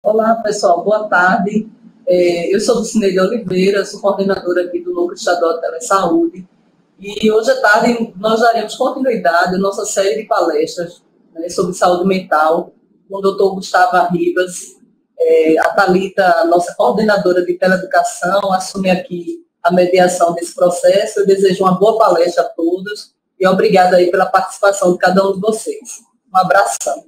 Olá, pessoal, boa tarde. É, eu sou do Cineide Oliveira, sou coordenadora aqui do Núcleo Estadual de Telesaúde. E hoje à tarde nós daremos continuidade à nossa série de palestras né, sobre saúde mental, com o doutor Gustavo Ribas. É, a Thalita, nossa coordenadora de teleeducação, assume aqui a mediação desse processo. Eu desejo uma boa palestra a todos e obrigada aí pela participação de cada um de vocês. Um abração.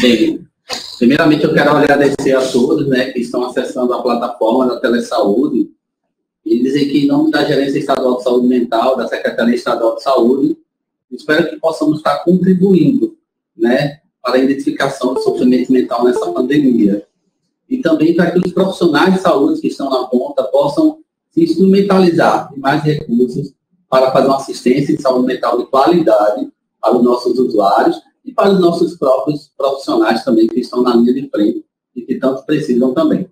Bem, primeiramente eu quero agradecer a todos né, que estão acessando a plataforma da Telesaúde e dizer que, em nome da Gerência Estadual de Saúde Mental, da Secretaria Estadual de Saúde, espero que possamos estar contribuindo né, para a identificação do sofrimento mental nessa pandemia. E também para que os profissionais de saúde que estão na ponta possam se instrumentalizar de mais recursos para fazer uma assistência de saúde mental de qualidade para os nossos usuários e para os nossos próprios profissionais também que estão na linha de frente e que tanto precisam também.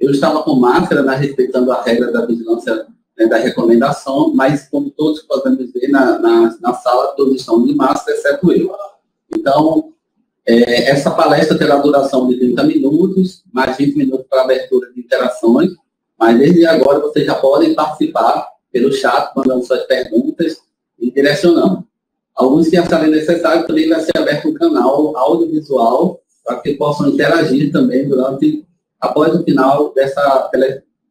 Eu estava com máscara, né, respeitando a regra da vigilância né, da recomendação, mas como todos podemos ver na, na, na, sala, todos estão de máscara, exceto eu. Então, é, essa palestra terá duração de 30 minutos, mais 20 minutos para abertura de interações, mas desde agora vocês já podem participar pelo chat, mandando suas perguntas e direcionando. Alguns que acharem necessário, também vai ser aberto um canal audiovisual para que possam interagir também durante, após o final dessa,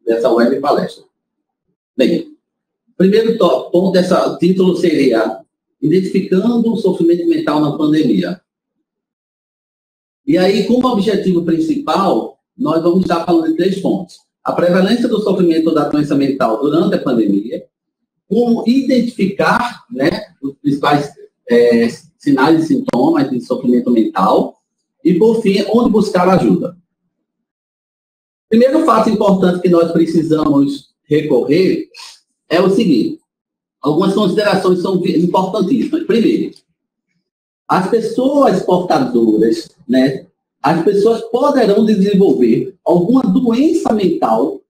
dessa web palestra. Bem, primeiro ponto dessa título seria Identificando o sofrimento mental na pandemia. E aí, como objetivo principal, nós vamos estar falando de três pontos. A prevalência do sofrimento da doença mental durante a pandemia, como identificar né, os principais é, sinais e sintomas de sofrimento mental e, por fim, onde buscar ajuda. Primeiro fato importante que nós precisamos recorrer é o seguinte: algumas considerações são importantíssimas. Primeiro, as pessoas portadoras, né, as pessoas poderão desenvolver alguma doença mental,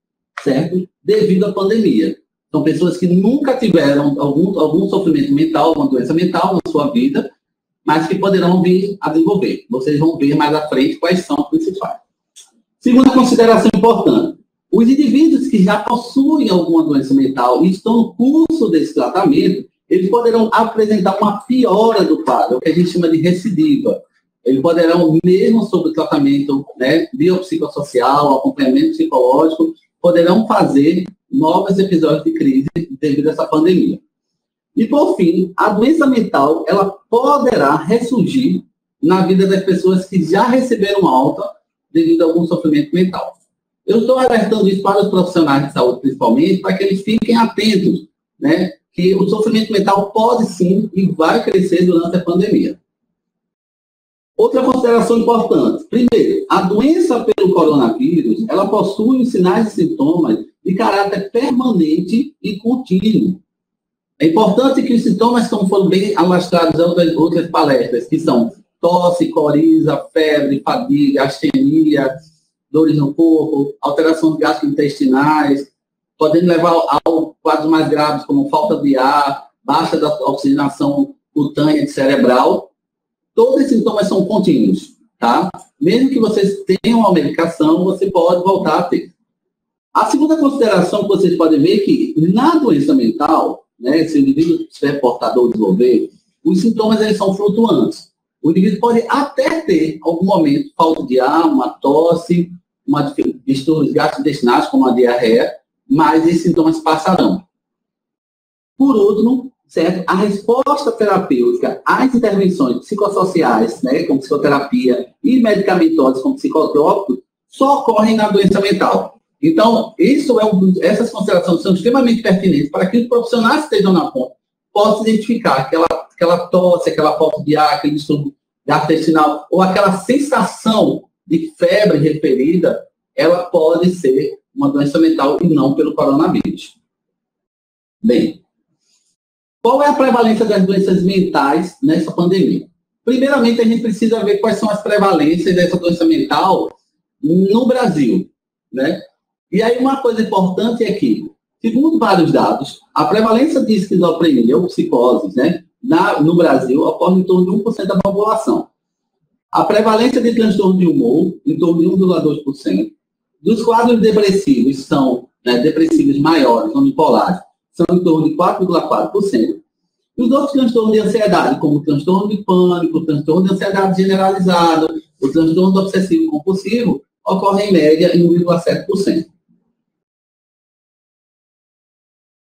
certo? Devido à pandemia. São pessoas que nunca tiveram algum, algum sofrimento mental, uma doença mental na sua vida, mas que poderão vir a desenvolver. Vocês vão ver mais à frente quais são os principais. Segunda consideração importante. Os indivíduos que já possuem alguma doença mental e estão no curso desse tratamento, eles poderão apresentar uma piora do quadro, o que a gente chama de recidiva. Eles poderão, mesmo sob tratamento né, biopsicossocial, acompanhamento psicológico, poderão fazer novos episódios de crise devido a essa pandemia. E, por fim, a doença mental, ela poderá ressurgir na vida das pessoas que já receberam alta devido a algum sofrimento mental. Eu estou alertando isso para os profissionais de saúde, principalmente, para que eles fiquem atentos, né? Que o sofrimento mental pode sim e vai crescer durante a pandemia. Outra consideração importante. Primeiro, a doença pelo coronavírus, ela possui sinais e sintomas de caráter permanente e contínuo. É importante que os sintomas, como foram bem alastrados em outras, outras palestras, que são tosse, coriza, febre, fadiga, astenia, dores no corpo, alterações gastrointestinais, podendo levar ao quadros mais graves, como falta de ar, baixa da oxigenação cutânea e cerebral, todos os sintomas são contínuos, tá? Mesmo que vocês tenham uma medicação, você pode voltar a ter. A segunda consideração que vocês podem ver é que na doença mental, né, se o indivíduo estiver portador ou desenvolver, os sintomas eles são flutuantes. O indivíduo pode até ter, algum momento, falta de ar, uma tosse, uma distúrbios gastrointestinais, como a diarreia, mas esses sintomas passarão. Por último, certo? A resposta terapêutica às intervenções psicossociais, né, como psicoterapia e medicamentosas, como psicotrópicos, só ocorrem na doença mental. Então, isso é um, essas considerações são extremamente pertinentes para que os profissionais que estejam na ponta possam identificar aquela, aquela tosse, aquela falta de ar, aquele distúrbio gastrointestinal, ou aquela sensação de febre referida, ela pode ser uma doença mental e não pelo coronavírus. Bem, qual é a prevalência das doenças mentais nessa pandemia? Primeiramente, a gente precisa ver quais são as prevalências dessa doença mental no Brasil, né? E aí uma coisa importante é que, segundo vários dados, a prevalência de esquizofrenia ou psicose, né, na, no Brasil ocorre em torno de 1% da população. A prevalência de transtorno de humor, em torno de 1,2%. Dos quadros depressivos, são né, depressivos maiores, ou bipolares, são em torno de 4,4%. E os outros transtornos de ansiedade, como o transtorno de pânico, o transtorno de ansiedade generalizada, o transtorno obsessivo compulsivo, ocorrem em média em 1,7%.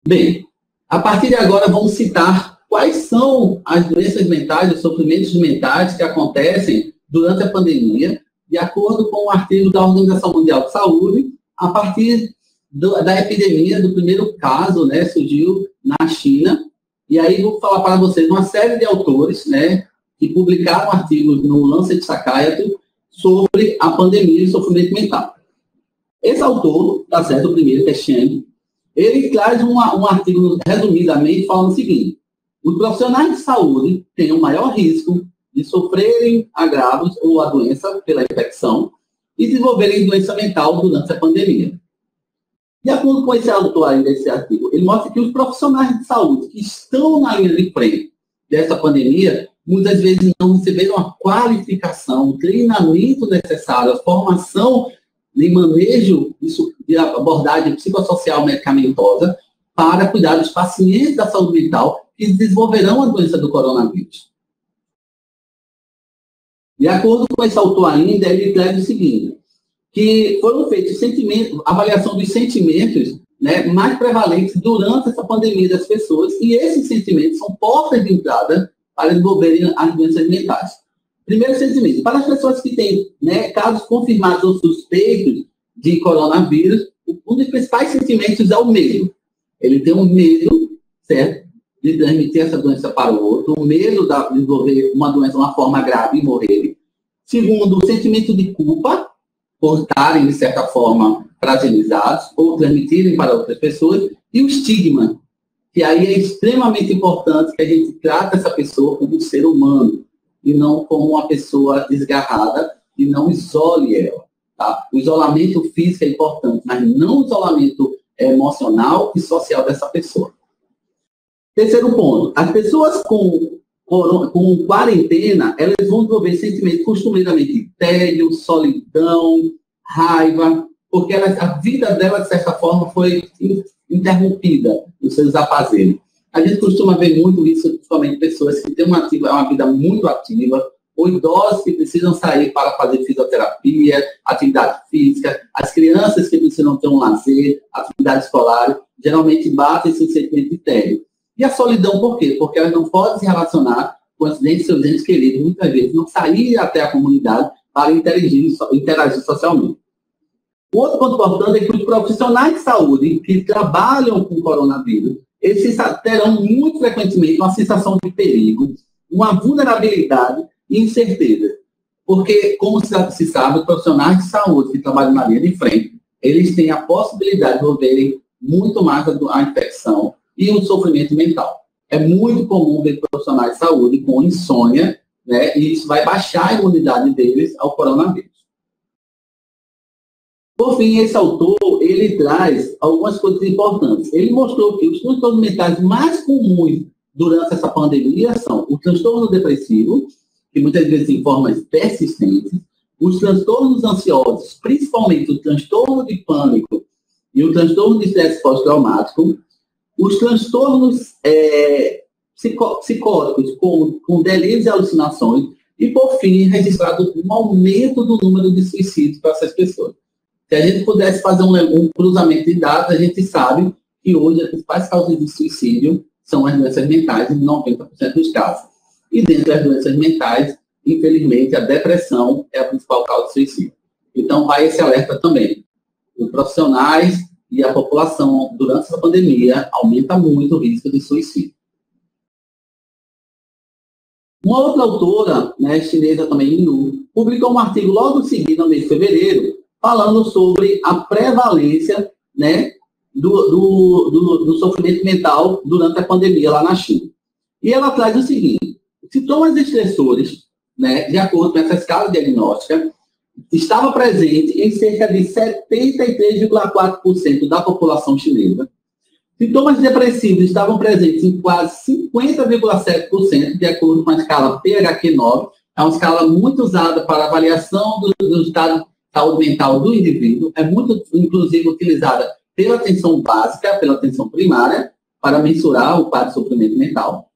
Bem, a partir de agora vamos citar quais são as doenças mentais, os sofrimentos mentais que acontecem durante a pandemia, de acordo com o um artigo da Organização Mundial de Saúde, a partir do, da epidemia, do primeiro caso, né, surgiu na China, e aí vou falar para vocês uma série de autores, né, que publicaram artigos no Lancet Psychiatry sobre a pandemia e o sofrimento mental. Esse autor, tá certo, o primeiro, que é Chen, ele traz uma, um artigo, resumidamente, falando o seguinte, os profissionais de saúde têm o maior risco de sofrerem agravos ou a doença pela infecção e desenvolverem doença mental durante a pandemia. De acordo com esse autor desse artigo, ele mostra que os profissionais de saúde que estão na linha de frente dessa pandemia, muitas vezes não receberam a qualificação, o treinamento necessário, a formação de manejo de abordagem psicossocial medicamentosa para cuidar dos pacientes da saúde mental que desenvolverão a doença do coronavírus. De acordo com esse autor ainda, ele traz o seguinte, que foram feitos sentimentos, avaliação dos sentimentos né, mais prevalentes durante essa pandemia das pessoas, e esses sentimentos são portas de entrada para desenvolverem as doenças mentais. Primeiro sentimento, para as pessoas que têm né, casos confirmados ou suspeitos de coronavírus, um dos principais sentimentos é o medo. Ele tem um medo, certo? De transmitir essa doença para o outro, o medo de desenvolver uma doença uma forma grave e morrer. Segundo, o sentimento de culpa, por estarem, de certa forma, fragilizados ou transmitirem para outras pessoas. E o estigma, que aí é extremamente importante que a gente trate essa pessoa como um ser humano e não como uma pessoa desgarrada e não isole ela. Tá? O isolamento físico é importante, mas não o isolamento emocional e social dessa pessoa. Terceiro ponto, as pessoas com, com, quarentena, elas vão desenvolver sentimentos costumeiramente de tédio, solidão, raiva, porque elas, a vida dela, de certa forma, foi interrompida nos seus afazeres. A gente costuma ver muito isso, principalmente pessoas que têm uma, uma vida muito ativa, ou idosos que precisam sair para fazer fisioterapia, atividade física, as crianças que precisam ter um lazer, atividade escolar, geralmente batem esse sentimento de tédio. E a solidão, por quê? Porque elas não podem se relacionar com os seus entes queridos, muitas vezes não sair até a comunidade para interagir, interagir socialmente. Outro ponto importante é que os profissionais de saúde que trabalham com coronavírus, eles terão muito frequentemente uma sensação de perigo, uma vulnerabilidade e incerteza. Porque, como se sabe, os profissionais de saúde que trabalham na linha de frente, eles têm a possibilidade de desenvolverem muito mais a infecção e o sofrimento mental. É muito comum ver profissionais de saúde com insônia, né, e isso vai baixar a imunidade deles ao coronavírus. Por fim, esse autor, ele traz algumas coisas importantes. Ele mostrou que os transtornos mentais mais comuns durante essa pandemia são o transtorno depressivo, que muitas vezes em formas persistentes, os transtornos ansiosos, principalmente o transtorno de pânico e o transtorno de estresse pós-traumático, os transtornos é, psicó psicóticos com, com delírios e alucinações, e, por fim, registrado um aumento do número de suicídios para essas pessoas. Se a gente pudesse fazer um, um cruzamento de dados, a gente sabe que hoje as principais causas de suicídio são as doenças mentais, em 90% dos casos. E dentro das doenças mentais, infelizmente, a depressão é a principal causa de suicídio. Então, vai esse alerta também. Os profissionais e a população, durante essa pandemia, aumenta muito o risco de suicídio. Uma outra autora, né, chinesa também, Inu, publicou um artigo logo seguido, no mês de fevereiro, falando sobre a prevalência né, do, do, do, do, sofrimento mental durante a pandemia lá na China. E ela traz o seguinte: sintomas estressores né, de acordo com essa escala diagnóstica, estava presente em cerca de 73,4% da população chinesa. Sintomas depressivos estavam presentes em quase 50,7%, de acordo com a escala PHQ-9, é uma escala muito usada para avaliação do, do estado de saúde mental do indivíduo, é muito, inclusive, utilizada pela atenção básica, pela atenção primária, para mensurar o quadro de sofrimento mental.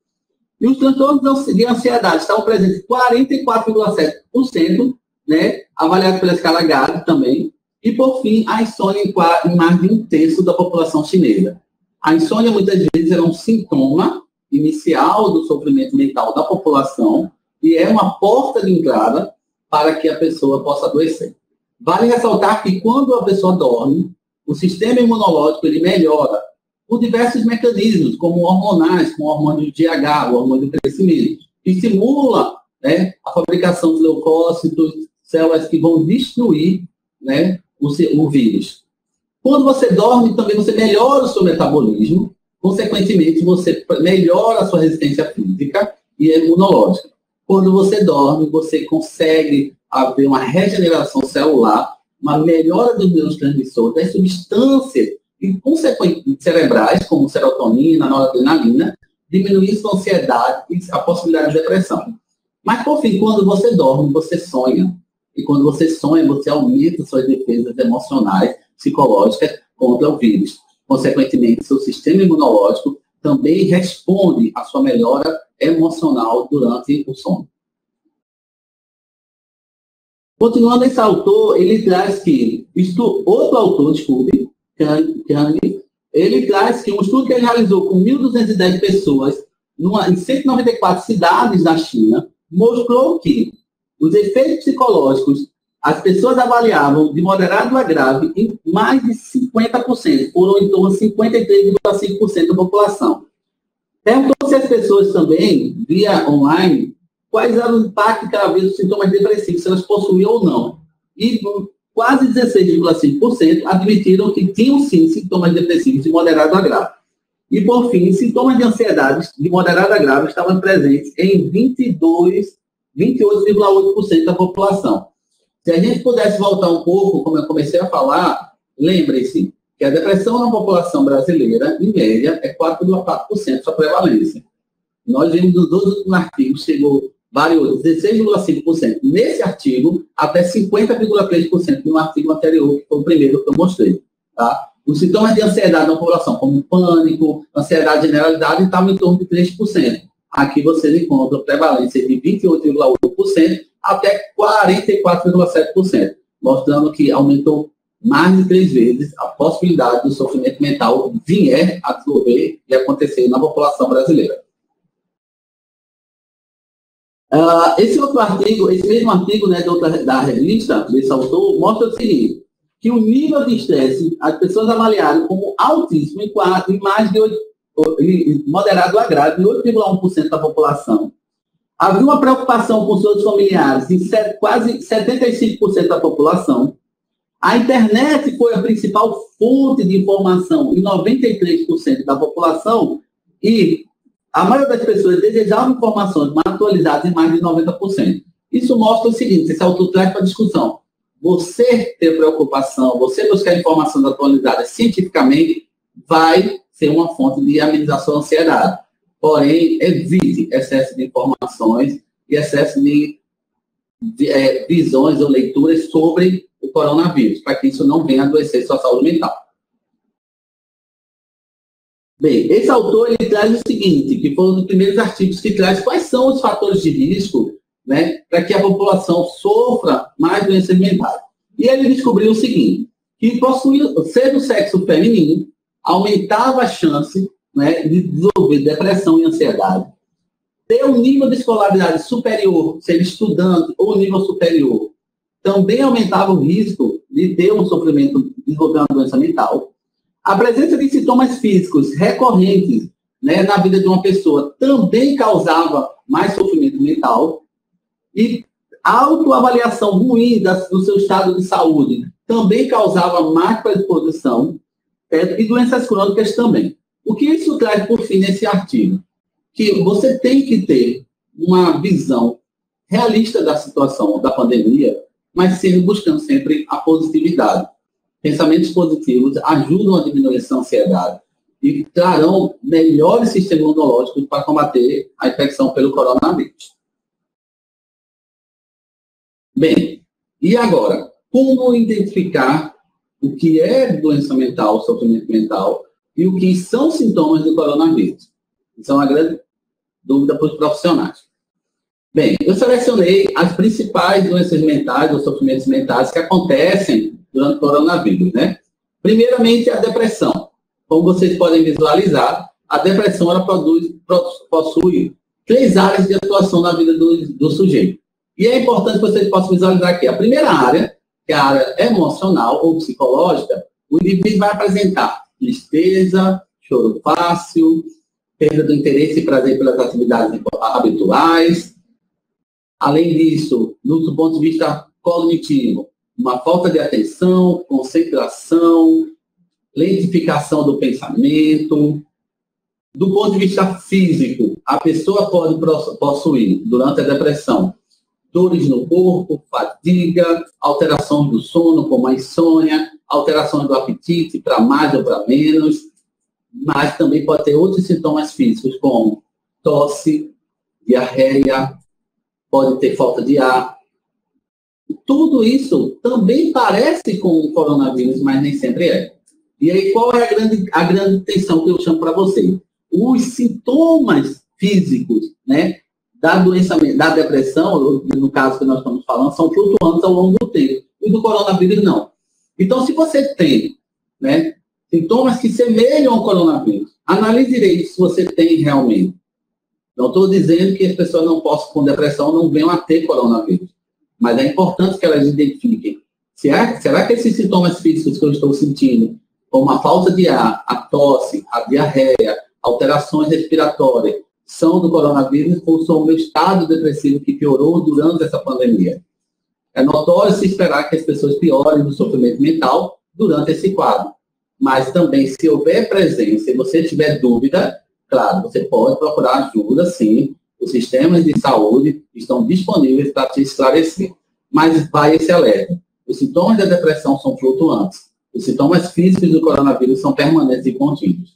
E os transtornos de ansiedade estavam presentes em 44,7%, né, avaliado pela escala GAD também. E, por fim, a insônia em, mais de um terço da população chinesa. A insônia, muitas vezes, é um sintoma inicial do sofrimento mental da população e é uma porta de entrada para que a pessoa possa adoecer. Vale ressaltar que quando a pessoa dorme, o sistema imunológico ele melhora por diversos mecanismos, como hormonais, como o hormônio de GH, o hormônio de crescimento, estimula né, a fabricação de leucócitos, células que vão destruir né, o, o vírus. Quando você dorme, também você melhora o seu metabolismo, consequentemente, você melhora a sua resistência física e imunológica. Quando você dorme, você consegue haver uma regeneração celular, uma melhora dos neurotransmissores, das substâncias e consequentemente cerebrais, como serotonina, noradrenalina, diminuir sua ansiedade e a possibilidade de depressão. Mas, por fim, quando você dorme, você sonha. E quando você sonha, você aumenta suas defesas emocionais, psicológicas contra o vírus. Consequentemente, seu sistema imunológico também responde à sua melhora emocional durante o sono. Continuando esse autor, ele traz que, outro autor, desculpe, Kang, ele traz que um estudo que ele realizou com 1.210 pessoas numa, em 194 cidades da China mostrou que os efeitos psicológicos as pessoas avaliavam de moderado a grave em mais de 50%, foram em torno de 53,5% da população. Perguntou se as pessoas também, via online, quais eram o impacto que havia dos sintomas depressivos, se elas possuíam ou não. E quase 16,5% admitiram que tinham sim sintomas depressivos de moderado a grave. E, por fim, sintomas de ansiedade de moderado a grave estavam presentes em 22, 28,8% da população. Se a gente pudesse voltar um pouco, como eu comecei a falar, lembre-se que a depressão na população brasileira, em média, é 4,4% sua prevalência. Nós vimos nos dois últimos artigos, chegou variou 16,5% nesse artigo até 50,3% no artigo anterior, que foi o primeiro que eu mostrei. Tá? Os sintomas de ansiedade na população, como pânico, ansiedade generalidade, estavam em torno de 3%. Aqui você encontra prevalência de 28,8% até 44,7%, mostrando que aumentou mais de três vezes a possibilidade do sofrimento mental vier a desenvolver e acontecer na população brasileira. Uh, esse outro artigo, esse mesmo artigo né, da, revista, desse autor, mostra o seguinte, que o nível de estresse, as pessoas avaliaram como altíssimo em, mais de 8, moderado a grave, em 8,1% da população. Havia uma preocupação com seus familiares em quase 75% da população. A internet foi a principal fonte de informação em 93% da população e a maioria das pessoas desejava informações mais atualizadas em mais de 90%. Isso mostra o seguinte, esse autor traz para discussão. Você ter preocupação, você buscar informações atualizadas cientificamente, vai ser uma fonte de amenização da ansiedade. Porém, evite excesso de informações e excesso de, de é, visões ou leituras sobre o coronavírus, para que isso não venha adoecer sua saúde mental. Bem, esse autor ele traz o seguinte, que foi um dos primeiros artigos que traz quais são os fatores de risco né, para que a população sofra mais doenças mentais. E ele descobriu o seguinte, que possuir, ser do sexo feminino aumentava a chance né, de desenvolver depressão e ansiedade. Ter um nível de escolaridade superior, ser estudante ou nível superior, também aumentava o risco de ter um sofrimento, desenvolver uma doença mental. A presença de sintomas físicos recorrentes né, na vida de uma pessoa também causava mais sofrimento mental e autoavaliação ruim das, do seu estado de saúde também causava mais predisposição e doenças crônicas também. O que isso traz por fim nesse artigo? Que você tem que ter uma visão realista da situação da pandemia, mas sempre buscando sempre a positividade. Pensamentos positivos ajudam a diminuir essa ansiedade e trarão melhores sistemas imunológicos para combater a infecção pelo coronavírus. Bem, e agora, como identificar o que é doença mental, sofrimento mental, e o que são sintomas do coronavírus? Isso é uma grande dúvida para os profissionais. Bem, eu selecionei as principais doenças mentais ou sofrimentos mentais que acontecem durante o coronavírus, né? Primeiramente, a depressão. Como vocês podem visualizar, a depressão ela produz, possui três áreas de atuação na vida do, do sujeito. E é importante que vocês possam visualizar aqui. A primeira área, área emocional ou psicológica, o indivíduo vai apresentar tristeza, choro fácil, perda do interesse e prazer pelas atividades habituais, Além disso, do ponto de vista cognitivo, uma falta de atenção, concentração, lentificação do pensamento. Do ponto de vista físico, a pessoa pode possuir, durante a depressão, dores no corpo, fadiga, alterações do sono, como a insônia, alterações do apetite para mais ou para menos, mas também pode ter outros sintomas físicos, como tosse, diarreia, pode ter falta de ar. Tudo isso também parece com o coronavírus, mas nem sempre é. E aí, qual é a grande, a grande tensão que eu chamo para você? Os sintomas físicos, né, da doença, da depressão, no caso que nós estamos falando, são flutuantes ao longo do tempo. E do coronavírus, não. Então, se você tem, né, sintomas que semelham ao coronavírus, analise direito se você tem realmente. Não estou dizendo que as pessoas não possam, com depressão, não venham a ter coronavírus. Mas é importante que elas identifiquem. Será, será que esses sintomas físicos que eu estou sentindo, como a falta de ar, a tosse, a diarreia, alterações respiratórias, são do coronavírus ou são o meu estado depressivo que piorou durante essa pandemia? É notório se esperar que as pessoas piorem no sofrimento mental durante esse quadro. Mas também, se houver presença e você tiver dúvida, Claro, você pode procurar ajuda, sim. Os sistemas de saúde estão disponíveis para te esclarecer. Mas vai esse alerta. Os sintomas da depressão são flutuantes. Os sintomas físicos do coronavírus são permanentes e contínuos.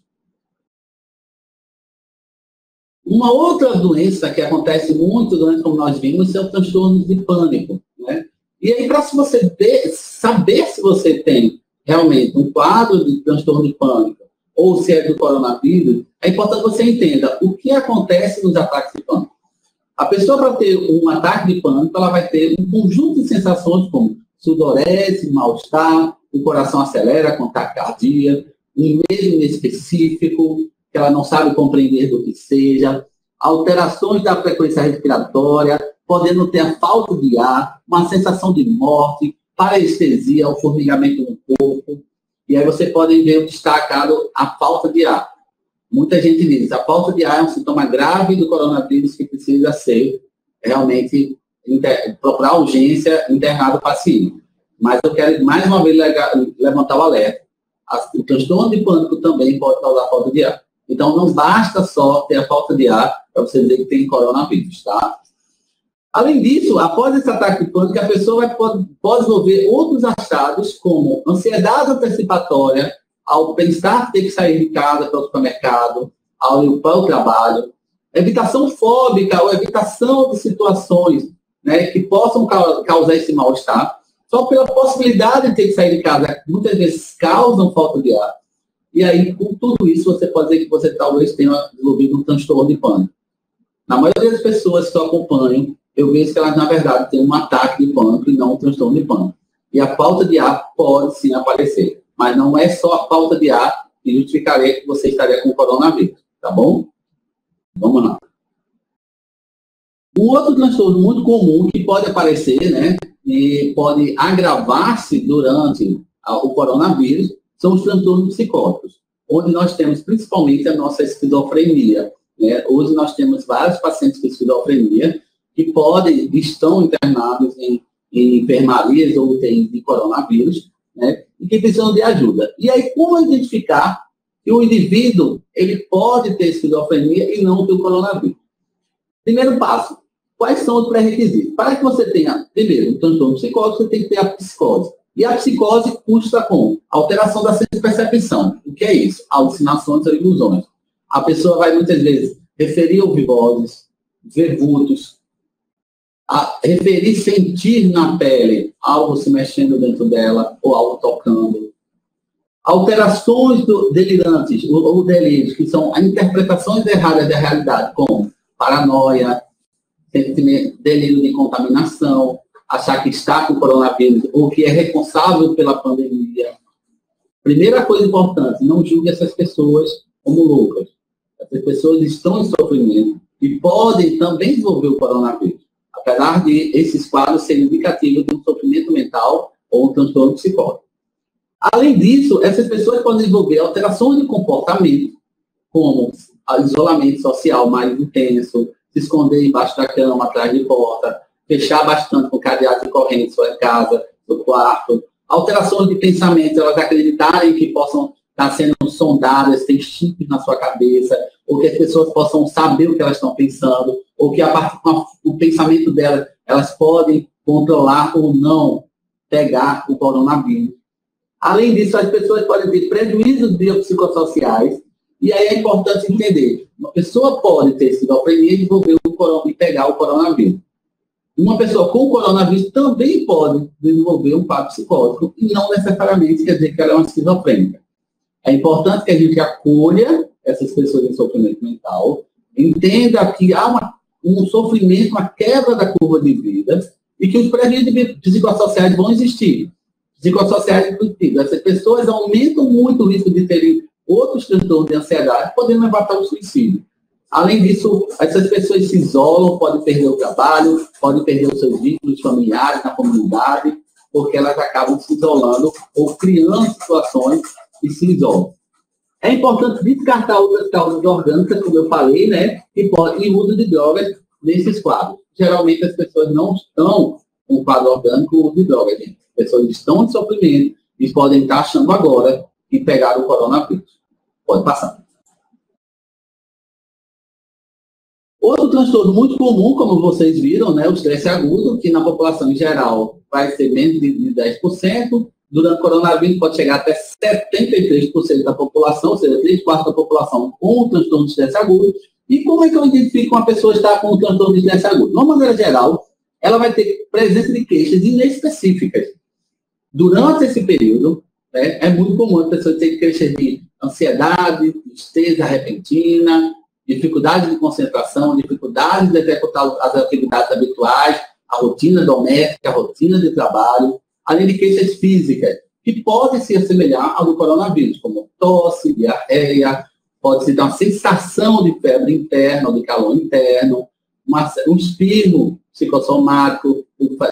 Uma outra doença que acontece muito durante, como nós vimos, são transtornos de pânico. Né? E aí, para você ter, saber se você tem realmente um quadro de transtorno de pânico ou se é do coronavírus, é importante que você entenda o que acontece nos ataques de pânico. A pessoa, para ter um ataque de pânico, ela vai ter um conjunto de sensações como sudorese, mal-estar, o coração acelera com taquicardia, um medo inespecífico, que ela não sabe compreender do que seja, alterações da frequência respiratória, podendo ter a falta de ar, uma sensação de morte, parestesia, o formigamento no corpo, e aí você pode ver destacado a falta de ar. Muita gente diz, a falta de ar é um sintoma grave do coronavírus que precisa ser realmente procurar urgência internado o paciente. Mas eu quero mais uma vez levantar o alerta. O transtorno de pânico também pode causar falta de ar. Então não basta só ter a falta de ar para você dizer que tem coronavírus, tá? Além disso, após esse ataque de pânico, a pessoa vai, pode, pode desenvolver outros achados, como ansiedade antecipatória, ao pensar ter que sair de casa para o supermercado, ao ir para o trabalho, evitação fóbica ou evitação de situações né, que possam causar esse mal-estar, só pela possibilidade de ter que sair de casa, muitas vezes causam falta de ar. E aí, com tudo isso, você pode dizer que você talvez tenha desenvolvido um transtorno de pânico. Na maioria das pessoas que eu acompanho, eu vejo que elas, na verdade, têm um ataque de pânico e não um transtorno de pânico. E a falta de ar pode sim aparecer, mas não é só a falta de ar que justificaria que você estaria com coronavírus, tá bom? Vamos lá. Um outro transtorno muito comum que pode aparecer, né, e pode agravar-se durante o coronavírus, são os transtornos psicóticos, onde nós temos principalmente a nossa esquizofrenia. Né? Hoje nós temos vários pacientes com esquizofrenia, que podem, estão internados em, em enfermarias ou de coronavírus, né, e que precisam de ajuda. E aí, como identificar que o indivíduo ele pode ter esquizofrenia e não ter o coronavírus? Primeiro passo, Quais são os pré-requisitos? Para que você tenha, primeiro, um transtorno psicótico, você tem que ter a psicose. E a psicose custa com alteração da percepção. O que é isso? Alucinações ou ilusões. A pessoa vai muitas vezes referir ouvir vozes, ver vultos, referir sentir na pele algo se mexendo dentro dela ou algo tocando. Alterações do, delirantes ou, ou delírios, que são interpretações erradas da realidade, como paranoia, delírio de contaminação, achar que está com coronavírus ou que é responsável pela pandemia. Primeira coisa importante, não julgue essas pessoas como loucas. Essas pessoas estão em sofrimento e podem também desenvolver o coronavírus, apesar de esses quadros serem indicativos de um sofrimento mental ou um transtorno psicótico. Além disso, essas pessoas podem desenvolver alterações de comportamento, como isolamento social mais intenso, se esconder embaixo da cama, atrás de porta, fechar bastante com cadeado de corrente sua casa, no quarto, alterações de pensamento, elas acreditarem que possam estar sendo sondadas, tem chips na sua cabeça, ou que as pessoas possam saber o que elas estão pensando, ou que a partir do pensamento delas, elas podem controlar ou não pegar o coronavírus. Além disso, as pessoas podem ter prejuízos biopsicossociais, e aí é importante entender, uma pessoa pode ter esquizofrenia e desenvolver o coronavírus, e pegar o coronavírus. Uma pessoa com coronavírus também pode desenvolver um quadro psicótico e não necessariamente quer dizer que ela é uma esquizofrênica. É importante que a gente acolha essas pessoas em sofrimento mental, entenda que há uma, um sofrimento, uma quebra da curva de vida e que os prejuízos psicossociais vão existir. Psicossociais, inclusive, essas pessoas aumentam muito o risco de terem outros transtornos de ansiedade, podendo levar para o suicídio. Além disso, essas pessoas se isolam, podem perder o trabalho, podem perder os seus vínculos familiares na comunidade, porque elas acabam se isolando ou criando situações e se isolam. É importante descartar outras causas orgânicas, como eu falei, né, e, pode, e uso de drogas nesses quadros. Geralmente as pessoas não estão com quadro orgânico ou de drogas, gente. As pessoas estão em sofrimento e podem estar achando agora que pegaram o coronavírus. Pode passar. Outro transtorno muito comum, como vocês viram, né, o estresse agudo, que na população em geral vai ser menos de 10%, durante o coronavírus pode chegar até 73% da população, ou seja, 3 quartos da população com o transtorno de estresse agudo. E como é que eu identifico uma pessoa está com o transtorno de estresse agudo? De uma maneira geral, ela vai ter presença de queixas inespecíficas. Durante esse período, né, é muito comum a pessoa ter queixas de ansiedade, tristeza repentina, dificuldade de concentração, dificuldade de executar as atividades habituais, a rotina doméstica, a rotina de trabalho, além de queixas físicas, que podem se assemelhar ao do coronavírus, como tosse, diarreia, pode se dar uma sensação de febre interna de calor interno, uma, um espirro psicossomático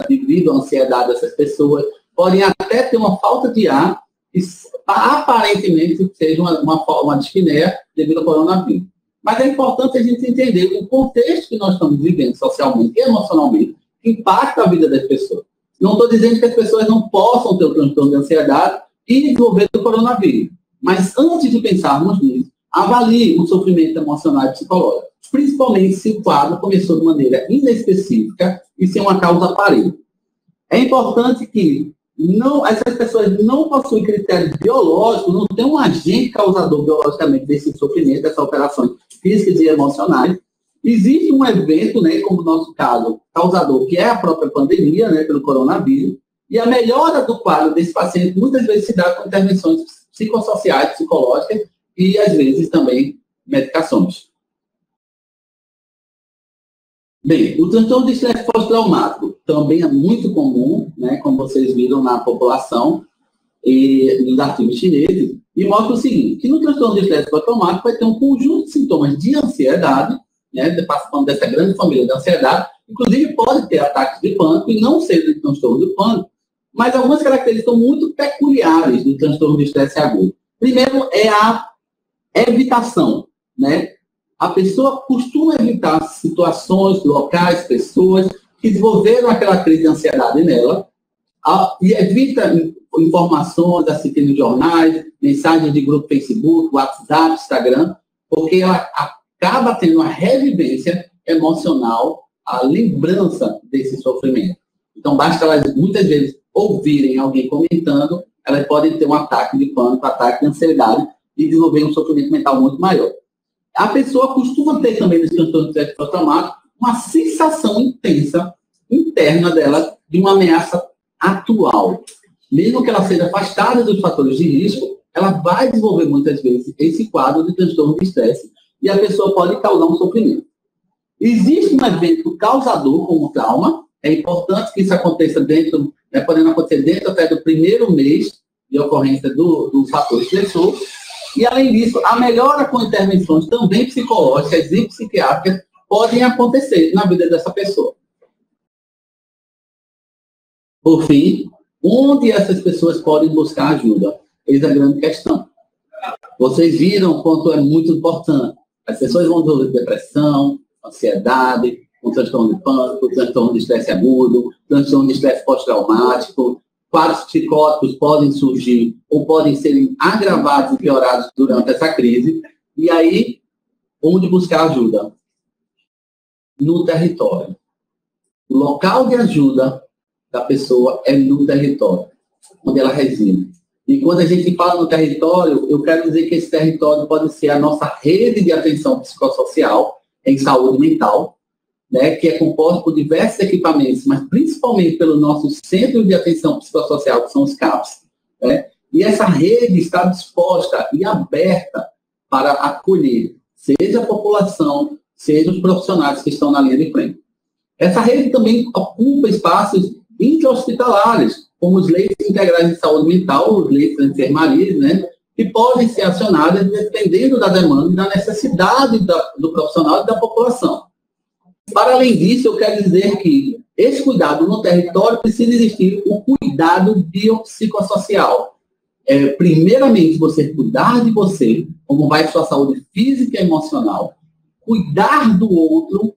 devido à ansiedade dessas pessoas, podem até ter uma falta de ar que aparentemente seja uma, uma forma de espinéia devido ao coronavírus. Mas é importante a gente entender o contexto que nós estamos vivendo socialmente e emocionalmente, que impacta a vida das pessoas. Não estou dizendo que as pessoas não possam ter o transtorno de ansiedade e desenvolver o coronavírus. Mas antes de pensarmos nisso, avalie o sofrimento emocional e psicológico, principalmente se o quadro começou de maneira inespecífica e sem uma causa aparente. É importante que não, essas pessoas não possuem critérios biológicos, não tem um agente causador biologicamente desse sofrimento, dessas alterações físicas e emocionais. Existe um evento, né, como no nosso caso, causador, que é a própria pandemia, né, pelo coronavírus, e a melhora do quadro desse paciente muitas vezes se dá com intervenções psicossociais, psicológicas e, às vezes, também medicações. Bem, o transtorno de estresse pós-traumático também é muito comum, né, como vocês viram na população e nos artigos chineses, e mostra o seguinte, que no transtorno de estresse pós-traumático vai ter um conjunto de sintomas de ansiedade, né, participando dessa grande família de ansiedade, inclusive pode ter ataques de pânico e não ser de transtorno de pânico, mas algumas características muito peculiares do transtorno de estresse agudo. Primeiro é a evitação, né? A pessoa costuma evitar situações, locais, pessoas que desenvolveram aquela crise de ansiedade nela e evita informações nos jornais, mensagens de grupo Facebook, WhatsApp, Instagram, porque ela acaba tendo uma revivência emocional a lembrança desse sofrimento. Então, basta elas, muitas vezes, ouvirem alguém comentando, elas podem ter um ataque de pânico, ataque de ansiedade e desenvolver um sofrimento mental muito maior. A pessoa costuma ter também nesse transtorno de estresse traumático uma sensação intensa interna dela de uma ameaça atual. Mesmo que ela seja afastada dos fatores de risco, ela vai desenvolver muitas vezes esse quadro de transtorno de estresse e a pessoa pode causar um sofrimento. Existe um evento causador como trauma, é importante que isso aconteça dentro, né, podendo acontecer dentro até do primeiro mês de ocorrência do, do fator estressor, e além disso, a melhora com intervenções também psicológicas e psiquiátricas podem acontecer na vida dessa pessoa. Por fim, onde essas pessoas podem buscar ajuda? Eis a grande questão. Vocês viram quanto é muito importante. As pessoas vão desenvolver depressão, ansiedade, um transtorno de pânico, transtorno de estresse agudo, transtorno de estresse pós-traumático. Quadros psicóticos podem surgir ou podem ser agravados e piorados durante essa crise. E aí, onde buscar ajuda? No território. O local de ajuda da pessoa é no território, onde ela reside. E quando a gente fala no território, eu quero dizer que esse território pode ser a nossa rede de atenção psicossocial em saúde mental, né, que é composto por diversos equipamentos, mas principalmente pelo nosso Centro de Atenção Psicossocial, que são os CAPs. Né? E essa rede está disposta e aberta para acolher, seja a população, seja os profissionais que estão na linha de frente. Essa rede também ocupa espaços intra-hospitalares, como os leitos integrais de saúde mental, os leitos de enfermaria, né, que podem ser acionadas dependendo da demanda e da necessidade da, do profissional e da população. Para além disso, eu quero dizer que esse cuidado no território precisa existir o cuidado biopsicossocial. É, primeiramente, você cuidar de você, como vai sua saúde física e emocional, cuidar do outro,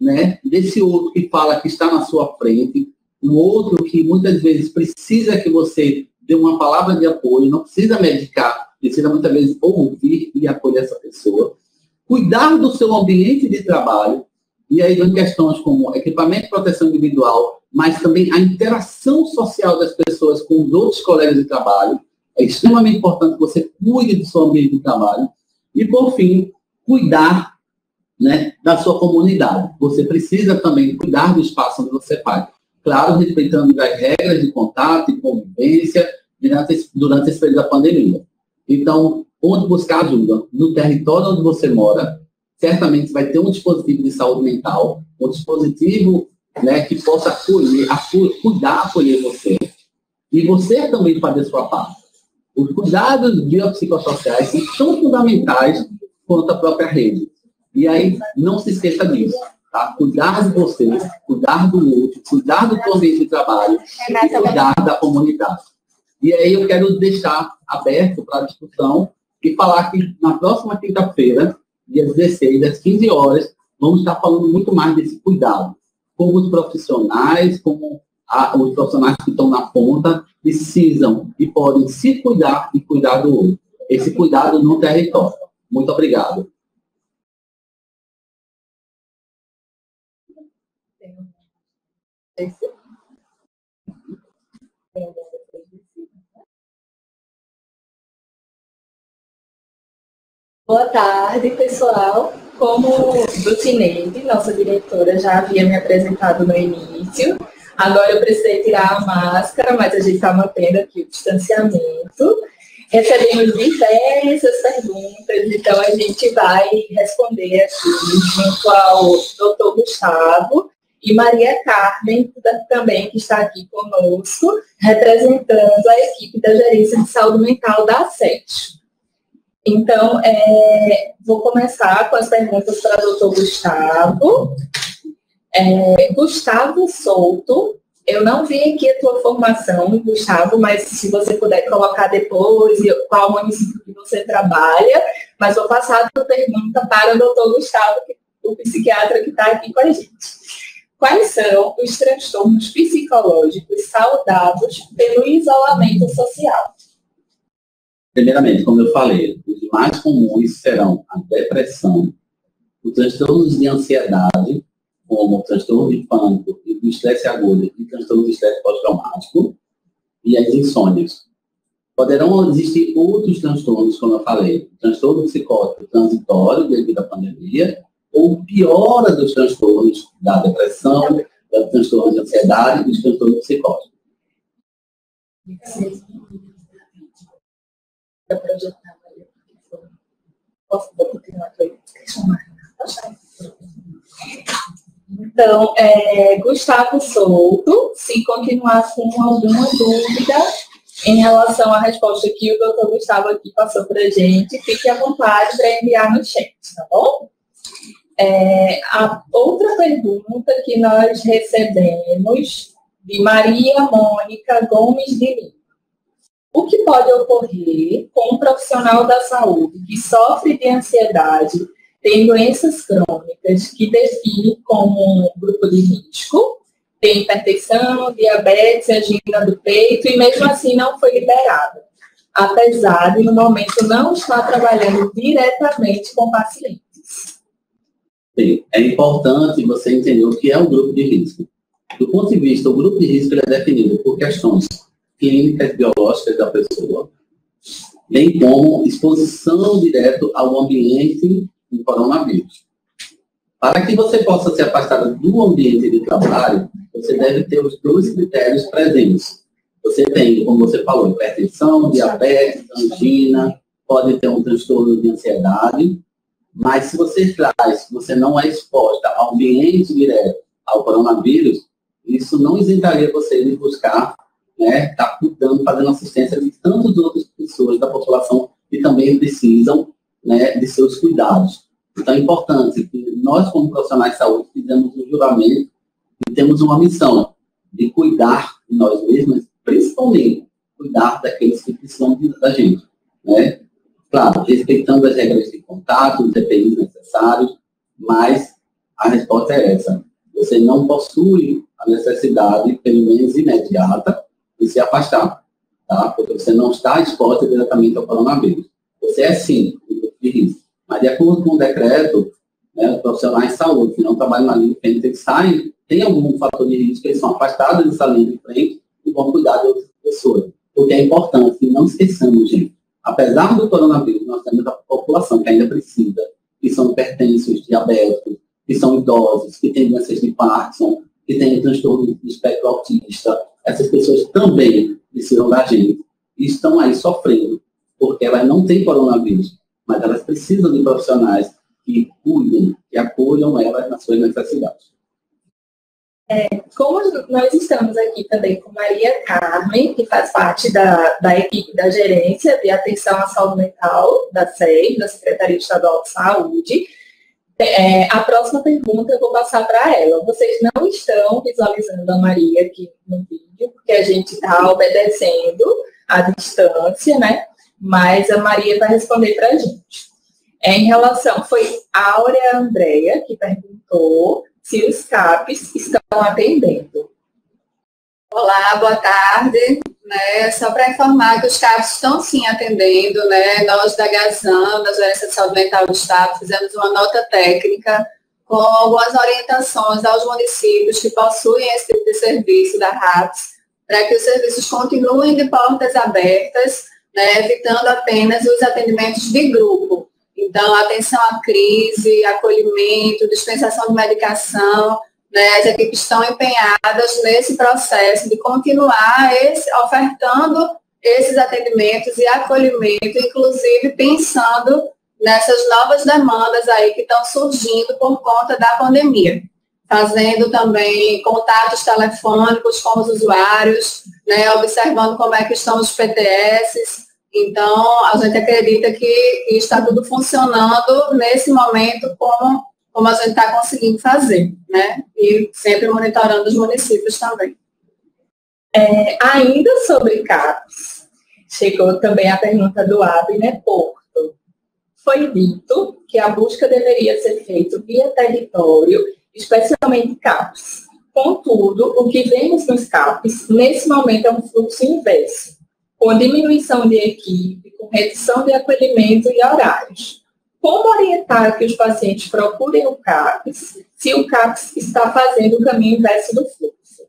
né, desse outro que fala que está na sua frente, o outro que muitas vezes precisa que você dê uma palavra de apoio, não precisa medicar, precisa muitas vezes ouvir e acolher essa pessoa. Cuidar do seu ambiente de trabalho, e aí vem questões como equipamento de proteção individual, mas também a interação social das pessoas com os outros colegas de trabalho. É extremamente importante que você cuide do seu ambiente de trabalho. E, por fim, cuidar né, da sua comunidade. Você precisa também cuidar do espaço onde você faz claro, respeitando as regras de contato e convivência durante esse, durante esse período da pandemia. Então, onde buscar ajuda? No território onde você mora, certamente vai ter um dispositivo de saúde mental, um dispositivo né, que possa acolher, acolher, cuidar, acolher você. E você também fazer sua parte. Os cuidados biopsicossociais são tão fundamentais quanto a própria rede. E aí, não se esqueça disso. Tá? Cuidar de você, cuidar do outro, cuidar do ambiente de trabalho cuidar da comunidade. E aí eu quero deixar aberto para a discussão e falar que na próxima quinta-feira, dia 16, às 15 horas, vamos estar falando muito mais desse cuidado. Como os profissionais, como a, os profissionais que estão na ponta precisam e podem se cuidar e cuidar do outro. Esse cuidado no território. Muito obrigado. Boa tarde, pessoal. Como Dulcineide, nossa diretora, já havia me apresentado no início, agora eu precisei tirar a máscara, mas a gente está mantendo aqui o distanciamento. Recebemos diversas perguntas, então a gente vai responder aqui junto ao doutor Gustavo, e Maria Carmen, também, que está aqui conosco, representando a equipe da Gerência de Saúde Mental da SET. Então, é, vou começar com as perguntas para o doutor Gustavo. É, Gustavo Souto, eu não vi aqui a tua formação, Gustavo, mas se você puder colocar depois qual município que você trabalha, mas vou passar a tua pergunta para o doutor Gustavo, o psiquiatra que está aqui com a gente. Quais são os transtornos psicológicos saudáveis pelo isolamento social? Primeiramente, como eu falei, os mais comuns serão a depressão, os transtornos de ansiedade, como transtorno de pânico e do estresse agudo e transtorno de estresse pós-traumático, e as insônias. Poderão existir outros transtornos, como eu falei, transtorno psicótico transitório devido à pandemia, ou piora dos transtornos da depressão, do transtorno de ansiedade e dos transtornos psicóticos. Posso continuar aqui? Então, é, Gustavo Souto, se continuar com alguma dúvida em relação à resposta que o doutor Gustavo aqui passou para a gente, fique à vontade para enviar no chat, tá bom? É, a outra pergunta que nós recebemos de Maria Mônica Gomes de Lima. O que pode ocorrer com um profissional da saúde que sofre de ansiedade tem doenças crônicas que define como um grupo de risco, tem hipertensão, diabetes, angina do peito e mesmo assim não foi liberado, apesar de no momento não estar trabalhando diretamente com pacientes. É importante você entender o que é o grupo de risco. Do ponto de vista, o grupo de risco é definido por questões clínicas biológicas da pessoa, bem como exposição direta ao ambiente do coronavírus. Para que você possa ser afastado do ambiente de trabalho, você deve ter os dois critérios presentes. Você tem, como você falou, hipertensão, diabetes, angina, pode ter um transtorno de ansiedade, mas se você traz, você não é exposta ao ambiente direto ao coronavírus, isso não isentaria você de buscar, né, estar tá cuidando, fazendo assistência de tantas outras pessoas da população que também precisam né, de seus cuidados. Então é importante que nós, como profissionais de saúde, fizemos um juramento e temos uma missão de cuidar de nós mesmos, principalmente cuidar daqueles que precisam da gente. Né? Claro, respeitando as regras de contato, os EPIs necessários, mas a resposta é essa. Você não possui a necessidade, pelo menos imediata, de se afastar, tá? Porque você não está exposto diretamente ao coronavírus. Você é sim. Mas de acordo com o decreto, né, os profissionais de saúde que não trabalham na linha de frente, eles saem, tem algum fator de risco, eles são afastados dessa linha de frente e vão cuidar de outras pessoas. Porque é importante não esqueçamos, gente, apesar do coronavírus, nós temos a população que ainda precisa, que são hipertensos, diabéticos, que são idosos, que têm doenças de Parkinson, que têm transtorno de espectro autista. Essas pessoas também precisam da gente e estão aí sofrendo, porque elas não têm coronavírus, mas elas precisam de profissionais que cuidem, que acolham elas nas suas necessidades. É, como nós estamos aqui também com Maria Carmen, que faz parte da, da equipe da gerência de atenção à saúde mental da SEI, da Secretaria Estadual de Saúde, é, a próxima pergunta eu vou passar para ela. Vocês não estão visualizando a Maria aqui no vídeo, porque a gente está obedecendo à distância, né? Mas a Maria vai responder para a gente. É, em relação, foi Áurea Andréia que perguntou se os CAPs estão atendendo. Olá, boa tarde. Né, só para informar que os CAPs estão sim atendendo, né? Nós da Gazan, da Gerência de Saúde Mental do Estado, fizemos uma nota técnica com algumas orientações aos municípios que possuem esse tipo de serviço da RAPS, para que os serviços continuem de portas abertas, né, evitando apenas os atendimentos de grupo. Então, atenção à crise, acolhimento, dispensação de medicação, né, as equipes estão empenhadas nesse processo de continuar esse, ofertando esses atendimentos e acolhimento, inclusive pensando nessas novas demandas aí que estão surgindo por conta da pandemia. Fazendo também contatos telefônicos com os usuários, né, observando como é que estão os PTS, então, a gente acredita que, está tudo funcionando nesse momento como, como a gente está conseguindo fazer, né? E sempre monitorando os municípios também. É, ainda sobre CAPES, chegou também a pergunta do Abner Porto. Foi dito que a busca deveria ser feita via território, especialmente CAPES. Contudo, o que vemos nos CAPES, nesse momento, é um fluxo inverso com diminuição de equipe, com redução de acolhimento e horários. Como orientar que os pacientes procurem o CAPS se o CAPS está fazendo o caminho inverso do fluxo?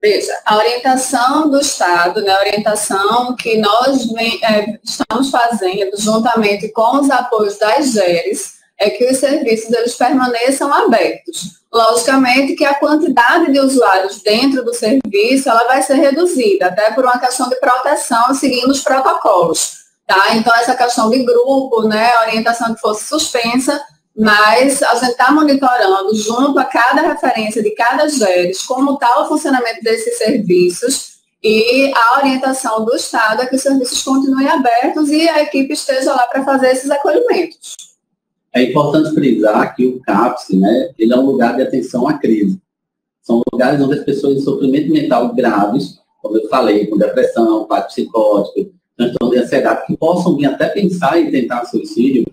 Veja, a orientação do Estado, né, a orientação que nós vem, é, estamos fazendo juntamente com os apoios das GERES, é que os serviços eles permaneçam abertos. Logicamente que a quantidade de usuários dentro do serviço ela vai ser reduzida, até por uma questão de proteção, seguindo os protocolos. Tá? Então, essa questão de grupo, né, orientação que fosse suspensa, mas a gente está monitorando junto a cada referência de cada GERES como está o funcionamento desses serviços e a orientação do Estado é que os serviços continuem abertos e a equipe esteja lá para fazer esses acolhimentos. É importante frisar que o CAPS, né, ele é um lugar de atenção à crise. São lugares onde as pessoas de sofrimento mental graves, como eu falei, com depressão, quadro psicótico, de ansiedade, que possam vir até pensar em tentar suicídio,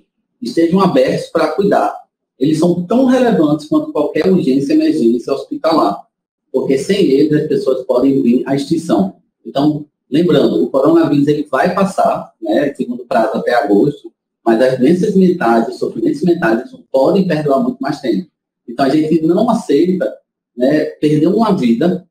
estejam abertos para cuidar. Eles são tão relevantes quanto qualquer urgência, emergência hospitalar, porque sem eles as pessoas podem vir à extinção. Então, lembrando, o coronavírus ele vai passar, né, segundo prazo até agosto, mas as doenças mentais, os sofrimentos mentais, podem perdurar muito mais tempo. Então, a gente não aceita né, perder uma vida,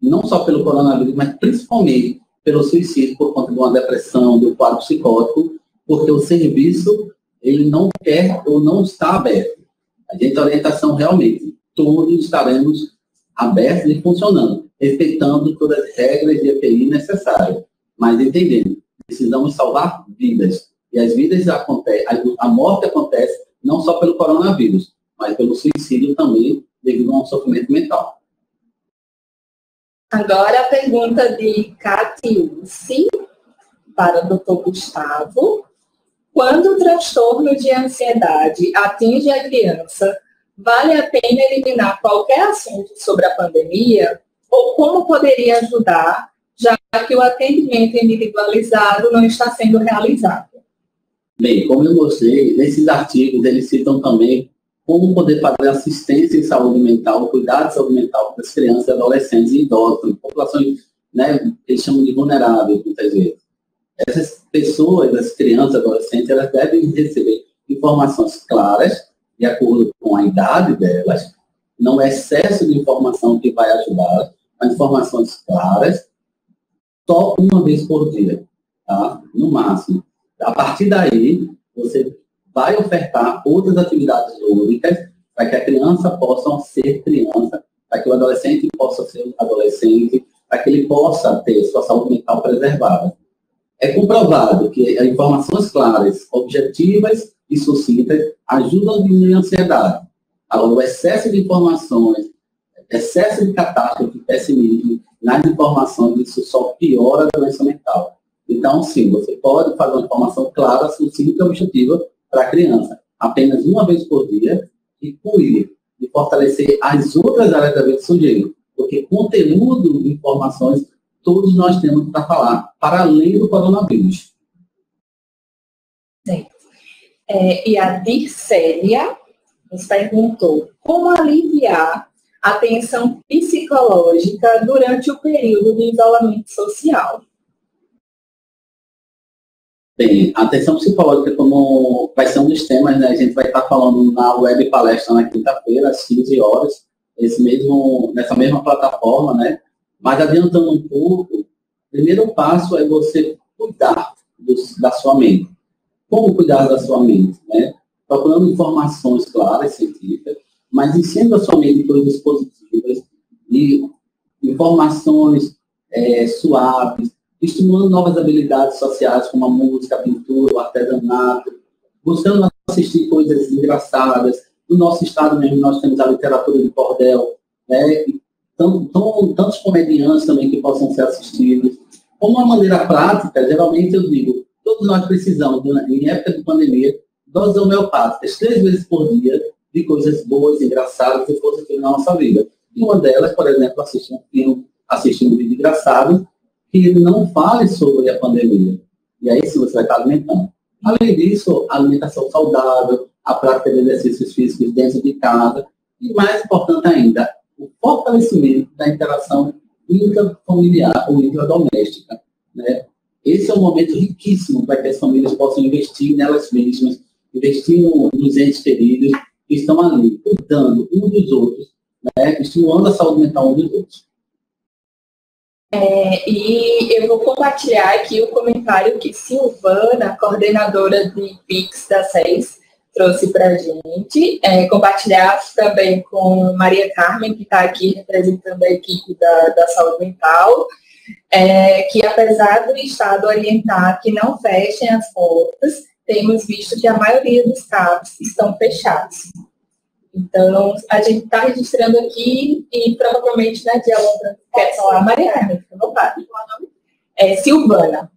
não só pelo coronavírus, mas principalmente pelo suicídio por conta de uma depressão, de um quadro psicótico, porque o serviço ele não quer ou não está aberto. A gente, orientação realmente, todos estaremos abertos e funcionando, respeitando todas as regras de EPI necessárias, mas entendendo, precisamos salvar vidas. E as vidas acontecem, a morte acontece não só pelo coronavírus, mas pelo suicídio também, devido a um sofrimento mental. Agora a pergunta de Catiúci para o Dr. Gustavo. Quando o transtorno de ansiedade atinge a criança, vale a pena eliminar qualquer assunto sobre a pandemia? Ou como poderia ajudar, já que o atendimento individualizado não está sendo realizado? Bem, como eu mostrei, nesses artigos eles citam também como poder fazer assistência em saúde mental, cuidado de saúde mental para as crianças, adolescentes e idosos, populações né, eles chamam de vulneráveis, muitas vezes essas pessoas, as crianças, adolescentes, elas devem receber informações claras, de acordo com a idade delas, não é excesso de informação que vai ajudar, mas informações claras, só uma vez por dia, tá? no máximo. A partir daí, você vai ofertar outras atividades lúdicas para que a criança possa ser criança, para que o adolescente possa ser adolescente, para que ele possa ter sua saúde mental preservada. É comprovado que informações claras, objetivas e sucintas ajudam a diminuir a ansiedade. Agora, o excesso de informações, excesso de catástrofe, pessimismo nas informações, isso só piora a doença mental. Então, sim, você pode fazer uma informação clara, sucinta e objetiva para a criança, apenas uma vez por dia, e cuide de fortalecer as outras áreas da vida do sujeito, porque conteúdo informações todos nós temos para falar, para além do coronavírus. Sim. É, e a Dircélia nos perguntou como aliviar a tensão psicológica durante o período de isolamento social. A atenção psicológica, como vai ser um dos temas, né, a gente vai estar falando na web palestra na quinta-feira, às 15 horas, esse mesmo, nessa mesma plataforma, né, mas adiantando um pouco, o primeiro passo é você cuidar do, da sua mente. Como cuidar da sua mente? Né? Procurando informações claras, científicas, mas ensinando a sua mente coisas positivas e informações é, suaves, estimulando novas habilidades sociais como a música, a pintura, o artesanato, buscando assistir coisas engraçadas. No nosso estado mesmo, nós temos a literatura de cordel, né, tão, tão, tantos comediantes também que possam ser assistidos. Como uma maneira prática, geralmente eu digo, todos nós precisamos, em época de pandemia, doses homeopáticas, três vezes por dia, de coisas boas, engraçadas e positivas na nossa vida. E uma delas, por exemplo, assistir um filme, assistir um vídeo engraçado, que não fale sobre a pandemia. E aí sim você vai estar alimentando. Além disso, a alimentação saudável, a prática de exercícios físicos dentro de casa, e mais importante ainda, o fortalecimento da interação intrafamiliar ou intradoméstica. Né? Esse é um momento riquíssimo para que as famílias possam investir nelas mesmas, investir nos entes queridos que estão ali, cuidando um dos outros, né, estimulando a saúde mental um dos outros. É, e eu vou compartilhar aqui o comentário que Silvana, coordenadora de PIX da SES, trouxe para a gente. É, compartilhar também com Maria Carmen, que está aqui representando a equipe da, da saúde mental, é, que apesar do Estado orientar que não fechem as portas, temos visto que a maioria dos CAPs estão fechados. Então, a gente está registrando aqui e provavelmente na né, dialoga quer falar Maria Carmen, fica à vontade. É Silvana.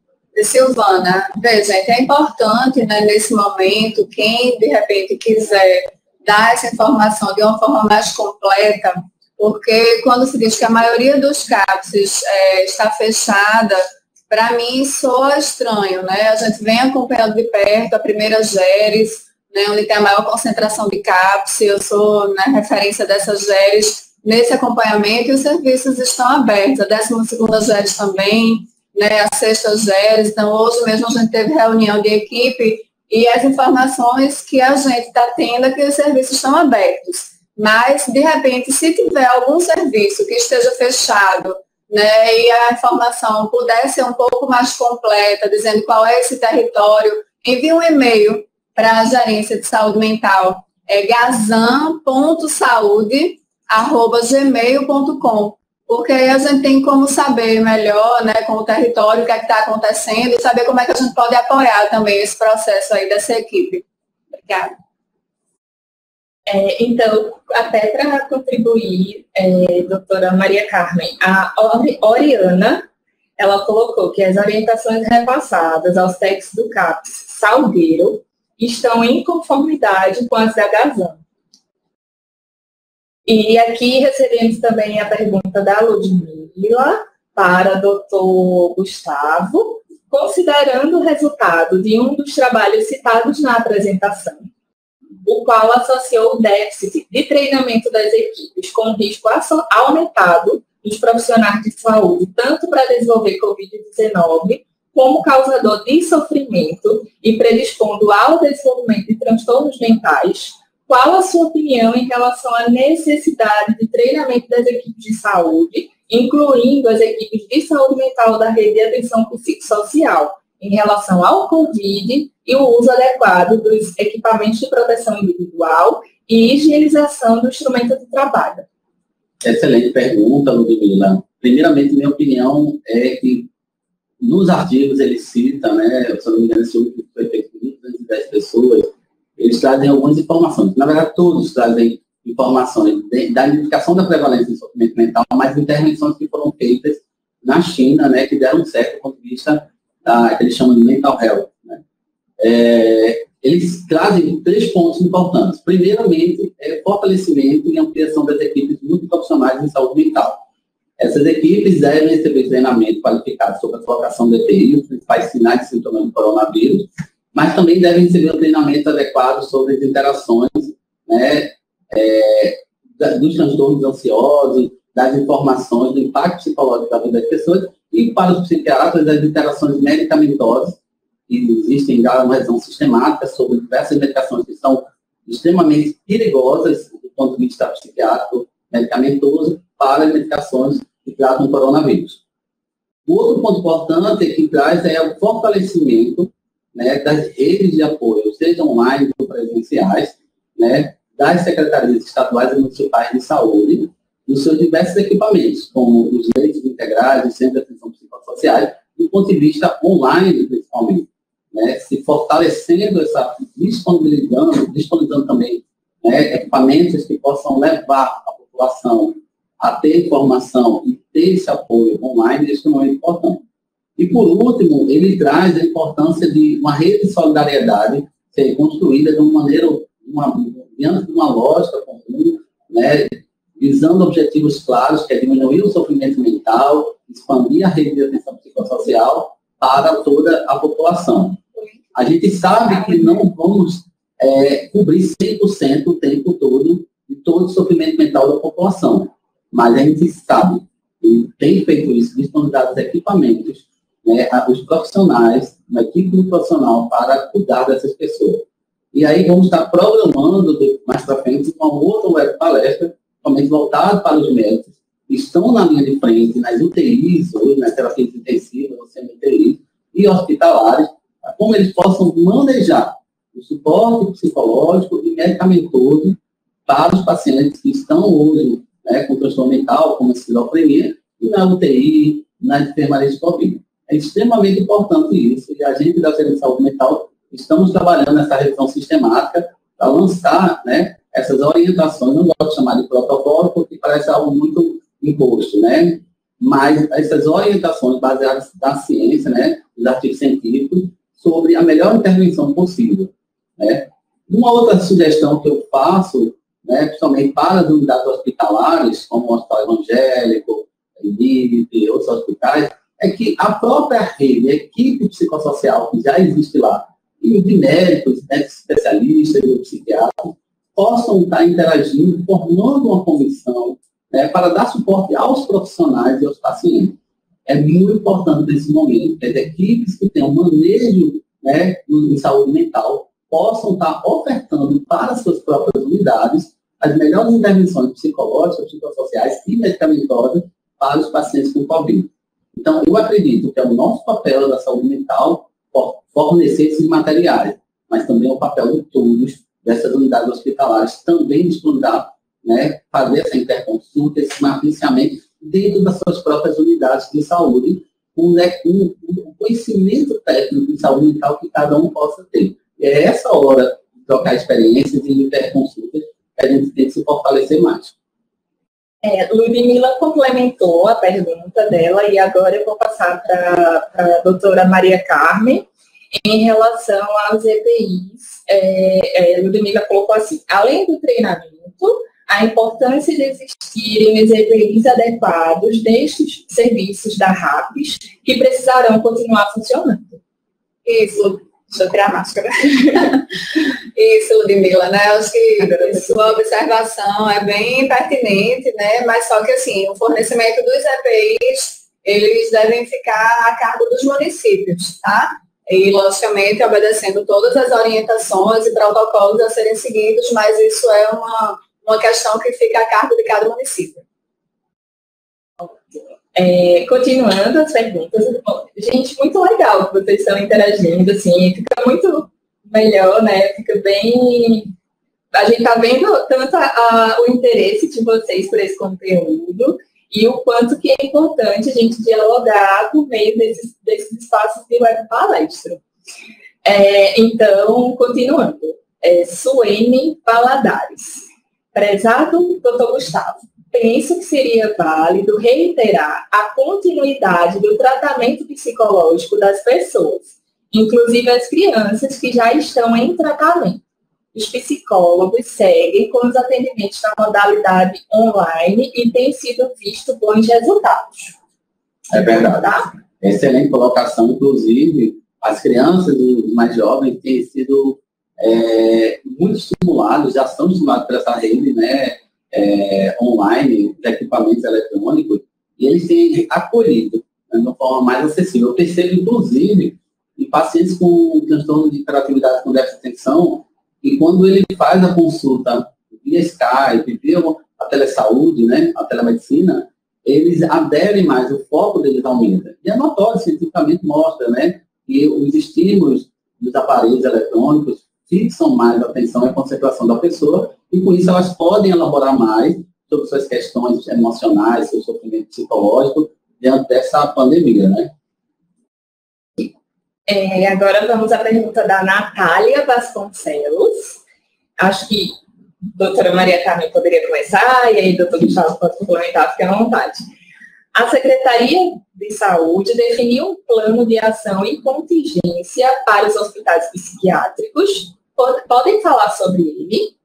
Silvana, veja, é importante né, nesse momento, quem de repente quiser dar essa informação de uma forma mais completa, porque quando se diz que a maioria dos CAPS é, está fechada, para mim soa estranho, né? A gente vem acompanhando de perto a primeira GERES, né, onde tem a maior concentração de CAPS, eu sou na né, referência dessas GERES nesse acompanhamento e os serviços estão abertos, a 12 segunda GERES também, né, a sexta GERES, então hoje mesmo a gente teve reunião de equipe e as informações que a gente está tendo é que os serviços estão abertos. Mas, de repente, se tiver algum serviço que esteja fechado, né, e a informação puder ser um pouco mais completa, dizendo qual é esse território, envie um e-mail para a gerência de saúde mental, é gazam.saude.gmail.com, porque aí a gente tem como saber melhor, né, com o território, o que é está acontecendo e saber como é que a gente pode apoiar também esse processo aí dessa equipe. Obrigada. É, então, até para contribuir, é, doutora Maria Carmen, a Oriana, ela colocou que as orientações repassadas aos textos do CAPS Salgueiro estão em conformidade com as da Gazan. E aqui recebemos também a pergunta da Ludmila para o doutor Gustavo, considerando o resultado de um dos trabalhos citados na apresentação, o qual associou o déficit de treinamento das equipes com risco aumentado dos profissionais de saúde, tanto para desenvolver Covid-19, como causador de sofrimento e predispondo ao desenvolvimento de transtornos mentais, qual a sua opinião em relação à necessidade de treinamento das equipes de saúde, incluindo as equipes de saúde mental da rede de atenção psicossocial, em relação ao Covid e o uso adequado dos equipamentos de proteção individual e higienização do instrumento de trabalho? Excelente pergunta, Ludmila. Primeiramente, minha opinião é que nos artigos ele cita, né, se não me engano, esse último foi feito por 210 pessoas, eles trazem algumas informações. Na verdade, todos trazem informações de, da identificação da prevalência de sofrimento mental, mas intervenções que foram feitas na China, né, que deram certo do ponto de vista da, que eles chamam de mental health. Né. É, eles trazem três pontos importantes. Primeiramente, é fortalecimento e ampliação das equipes multiprofissionais em saúde mental. Essas equipes devem receber treinamento qualificado sobre a colocação de EPI, os principais sinais de sintomas do coronavírus, mas também devem receber um treinamento adequado sobre as interações né, é, dos transtornos ansiosos, das informações, do impacto psicológico da vida das pessoas e para os psiquiatras as interações medicamentosas. Existem já uma revisão sistemática sobre diversas medicações que são extremamente perigosas do ponto de vista psiquiátrico, medicamentoso, para as medicações que tratam o coronavírus. O outro ponto importante que traz é o fortalecimento né, das redes de apoio, seja online ou presenciais, né, das secretarias estaduais e municipais de saúde, nos seus diversos equipamentos, como os leitos integrais, os centros de atenção psicossociais, do ponto de vista online, principalmente né, se fortalecendo essa, disponibilizando, disponibilizando também né, equipamentos que possam levar a população a ter informação e ter esse apoio online, isso não é importante. E, por último, ele traz a importância de uma rede de solidariedade ser construída de uma maneira, uma, de uma lógica comum, né, visando objetivos claros, que é diminuir o sofrimento mental, expandir a rede de atenção psicossocial para toda a população. A gente sabe que não vamos é, cobrir 100% o tempo todo de todo o sofrimento mental da população, mas a gente sabe e tem feito isso, disponibilizado os equipamentos, né, os profissionais, uma equipe profissional para cuidar dessas pessoas. E aí vamos estar programando mais para frente uma outra web palestra, somente voltada para os médicos que estão na linha de frente, nas UTIs, ou nas terapias intensivas, ou semi-UTIs, e hospitalares, como eles possam manejar o suporte psicológico e medicamentoso para os pacientes que estão hoje né, com transtorno mental, como a esquizofrenia, e na UTI, na enfermaria de Covid. É extremamente importante isso, e a gente da Secretaria de Saúde Mental estamos trabalhando nessa revisão sistemática para lançar né, essas orientações, não gosto de chamar de protocolo, porque parece algo muito imposto, né? Mas essas orientações baseadas na ciência, né, dos artigos científicos, sobre a melhor intervenção possível, né? Uma outra sugestão que eu faço, né, principalmente para as unidades hospitalares, como o Hospital Evangélico, e outros hospitais, é que a própria rede, a equipe psicossocial que já existe lá, e de médicos, médicos especialistas e psiquiatras, possam estar interagindo, formando uma comissão né, para dar suporte aos profissionais e aos pacientes. É muito importante nesse momento que as equipes que têm um manejo né, em saúde mental possam estar ofertando para suas próprias unidades as melhores intervenções psicológicas, psicossociais e medicamentosas para os pacientes com Covid. Então, eu acredito que é o nosso papel da saúde mental fornecer esses materiais, mas também é o papel de todos dessas unidades hospitalares também disponibilizar, né, fazer essa interconsulta, esse mapeamento dentro das suas próprias unidades de saúde, com né, um, um conhecimento técnico de saúde mental que cada um possa ter. E é essa hora de trocar experiências e interconsultas a gente tem que se fortalecer mais. É, Ludmilla complementou a pergunta dela e agora eu vou passar para a doutora Maria Carmen em relação aos EPIs. É, é, Ludmilla colocou assim, além do treinamento, a importância de existirem os EPIs adequados destes serviços da RAPS que precisarão continuar funcionando. Isso, Tirar a máscara. Isso, Ludmilla, né? Acho que sua observação é bem pertinente, né? Mas só que assim, o fornecimento dos EPIs, eles devem ficar a cargo dos municípios, tá? E, logicamente, obedecendo todas as orientações e protocolos a serem seguidos, mas isso é uma, uma questão que fica a cargo de cada município. É, continuando as perguntas, gente, muito legal que vocês estão interagindo, assim, fica muito melhor, né? Fica bem. A gente tá vendo tanto a, a, o interesse de vocês por esse conteúdo e o quanto que é importante a gente dialogar por meio desses, desses espaços de web palestra. É, então, continuando. É, Suene Valadares. Prezado doutor Gustavo, penso que seria válido reiterar a continuidade do tratamento psicológico das pessoas, inclusive as crianças que já estão em tratamento. Os psicólogos seguem com os atendimentos na modalidade online e tem sido visto bons resultados. É verdade. Tá? Excelente colocação, inclusive, as crianças e os mais jovens têm sido é, muito estimulados, já são estimulados por essa rede, né? É, online, de equipamentos eletrônicos, e eles têm acolhido né, de uma forma mais acessível. Eu percebo, inclusive, em pacientes com transtorno de hiperatividade com déficit de atenção, que quando ele faz a consulta via Skype, via a telesaúde, né, a telemedicina, eles aderem mais, o foco deles aumenta. E é notório, cientificamente mostra, né, que os estímulos dos aparelhos eletrônicos fixam mais a atenção e a concentração da pessoa, e com isso elas podem elaborar mais sobre suas questões emocionais, seu sofrimento psicológico, diante dessa pandemia, né? É, agora vamos à pergunta da Natália Vasconcelos. Acho que doutora Maria Carmen poderia começar, e aí doutor Gustavo pode complementar, fique à vontade. A Secretaria de Saúde definiu um plano de ação e contingência para os hospitais psiquiátricos. Podem falar sobre ele?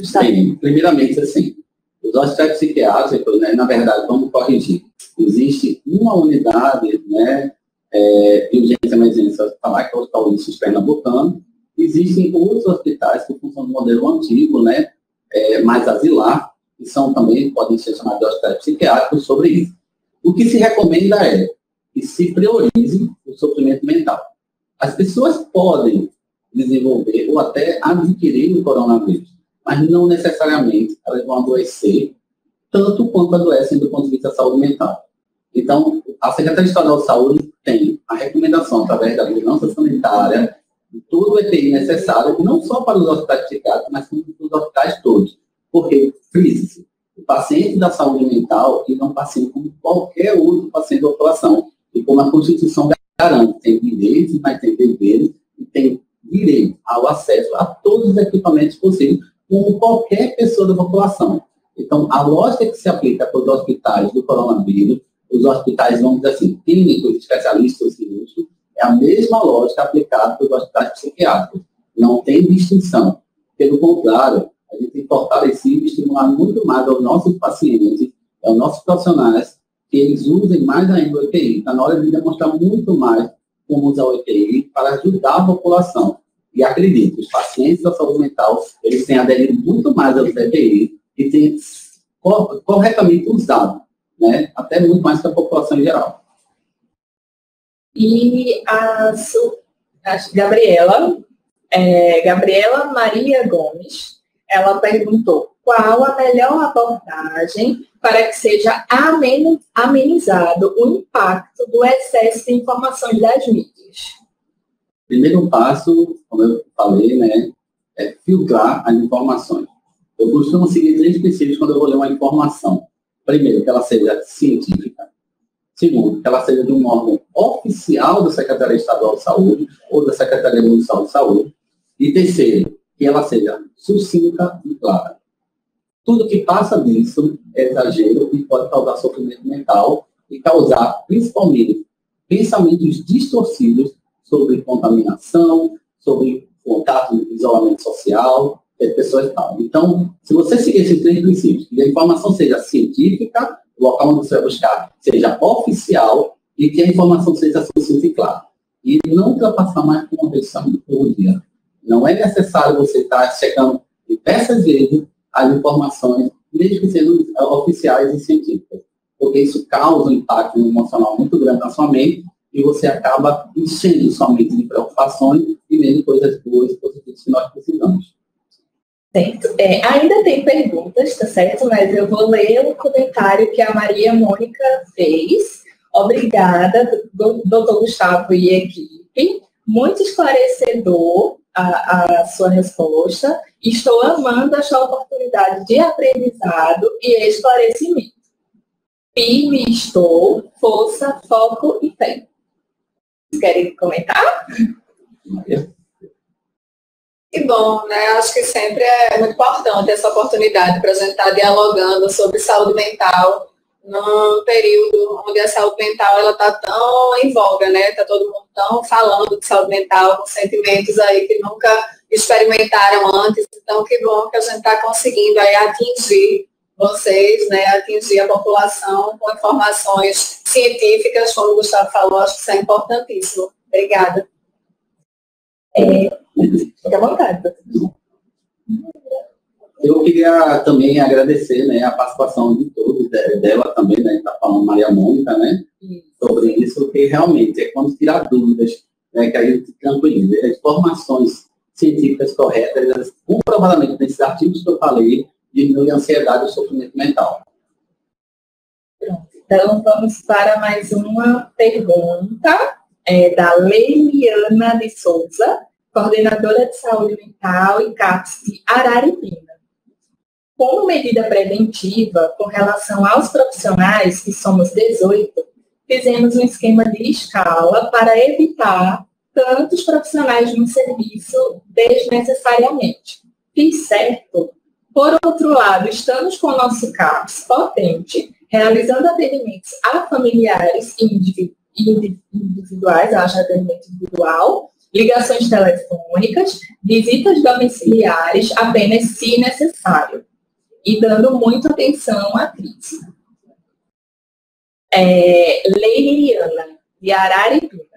Sim, primeiramente, assim, os hospitais psiquiátricos, né, na verdade, vamos corrigir. Existe uma unidade né, é, de urgência emergência hospitalar, que é o Hospital Ulisses Pernambucano. Existem outros hospitais que funcionam no modelo antigo, né, é, mais asilar, que são também, podem ser chamados de hospitais psiquiátricos, sobre isso. O que se recomenda é que se priorize o sofrimento mental. As pessoas podem desenvolver ou até adquirir o coronavírus, mas não necessariamente elas vão adoecer tanto quanto adoecem do ponto de vista da saúde mental. Então, a Secretaria Estadual de Saúde tem a recomendação, através da vigilância sanitária, de todo o EPI necessário, não só para os hospitais psiquiátricos, mas para os hospitais todos. Porque, frise o paciente da saúde mental ele é um paciente como qualquer outro paciente da população. E como a Constituição garante, tem direitos, mas tem deveres, e tem direito ao acesso a todos os equipamentos possíveis, como qualquer pessoa da população. Então, a lógica que se aplica para os hospitais do coronavírus, os hospitais, vamos dizer assim, clínicos, especialistas cirúrgicos, é a mesma lógica aplicada para os hospitais psiquiátricos. Não tem distinção. Pelo contrário, a gente tem fortalecido e estimular muito mais aos nossos pacientes, aos nossos profissionais, que eles usem mais ainda o EPI. Está na hora de demonstrar muito mais como usar o EPI para ajudar a população. E acredito, os pacientes da saúde mental, eles têm aderido muito mais ao EPI e têm corretamente usado, né? até muito mais que a população em geral. E a, a Gabriela, é, Gabriela Maria Gomes, ela perguntou qual a melhor abordagem para que seja amenizado o impacto do excesso de informações das mídias. Primeiro passo, como eu falei, né, é filtrar as informações. Eu costumo seguir três princípios quando eu vou ler uma informação. Primeiro, que ela seja científica. Segundo, que ela seja de um órgão oficial da Secretaria Estadual de Saúde ou da Secretaria Municipal de Saúde. E terceiro, que ela seja sucinta e clara. Tudo que passa disso é exagero e pode causar sofrimento mental e causar, principalmente, pensamentos distorcidos sobre contaminação, sobre contato, isolamento social, pessoas e tal. Então, se você seguir esses três princípios, que a informação seja científica, o local onde você vai buscar seja oficial e que a informação seja sucinta e clara. E não ultrapassar mais uma vez por dia. Não é necessário você estar checando diversas vezes as informações, mesmo que sejam oficiais e científicas, porque isso causa um impacto emocional muito grande na sua mente e você acaba enchendo sua mente de preocupações e menos coisas boas positivas que nós precisamos. Certo. É, ainda tem perguntas, tá certo? Mas eu vou ler o comentário que a Maria Mônica fez. Obrigada, doutor Gustavo e equipe. Muito esclarecedor a, a sua resposta. Estou amando esta oportunidade de aprendizado e esclarecimento. Firme estou, força, foco e fé. Querem comentar? Que bom, né? Acho que sempre é muito importante essa oportunidade para a gente estar tá dialogando sobre saúde mental num período onde a saúde mental ela está tão em voga, né? Está todo mundo tão falando de saúde mental, com sentimentos aí que nunca experimentaram antes. Então, que bom que a gente está conseguindo aí atingir vocês, né? Atingir a população com informações científicas, como o Gustavo falou, acho que isso é importantíssimo. Obrigada. É, fique à vontade. Eu queria também agradecer né, a participação de todos, dela também, né, está falando Maria Mônica, né, sobre isso, que realmente é quando tirar dúvidas, né, que a gente tranquiliza. As informações científicas corretas, comprovadamente nesses artigos que eu falei, diminui a ansiedade e o sofrimento mental. Então, vamos para mais uma pergunta é, da Leiliana de Souza, coordenadora de saúde mental e CAPS de Araripina como medida preventiva com relação aos profissionais, que somos 18, fizemos um esquema de escala para evitar tantos profissionais um serviço desnecessariamente. Fiz certo? Por outro lado, estamos com o nosso CAPS potente, realizando atendimentos a familiares individuais, haja atendimento individual, ligações telefônicas, visitas domiciliares apenas se necessário e dando muita atenção à crise. É, Leiliana, de Araripina.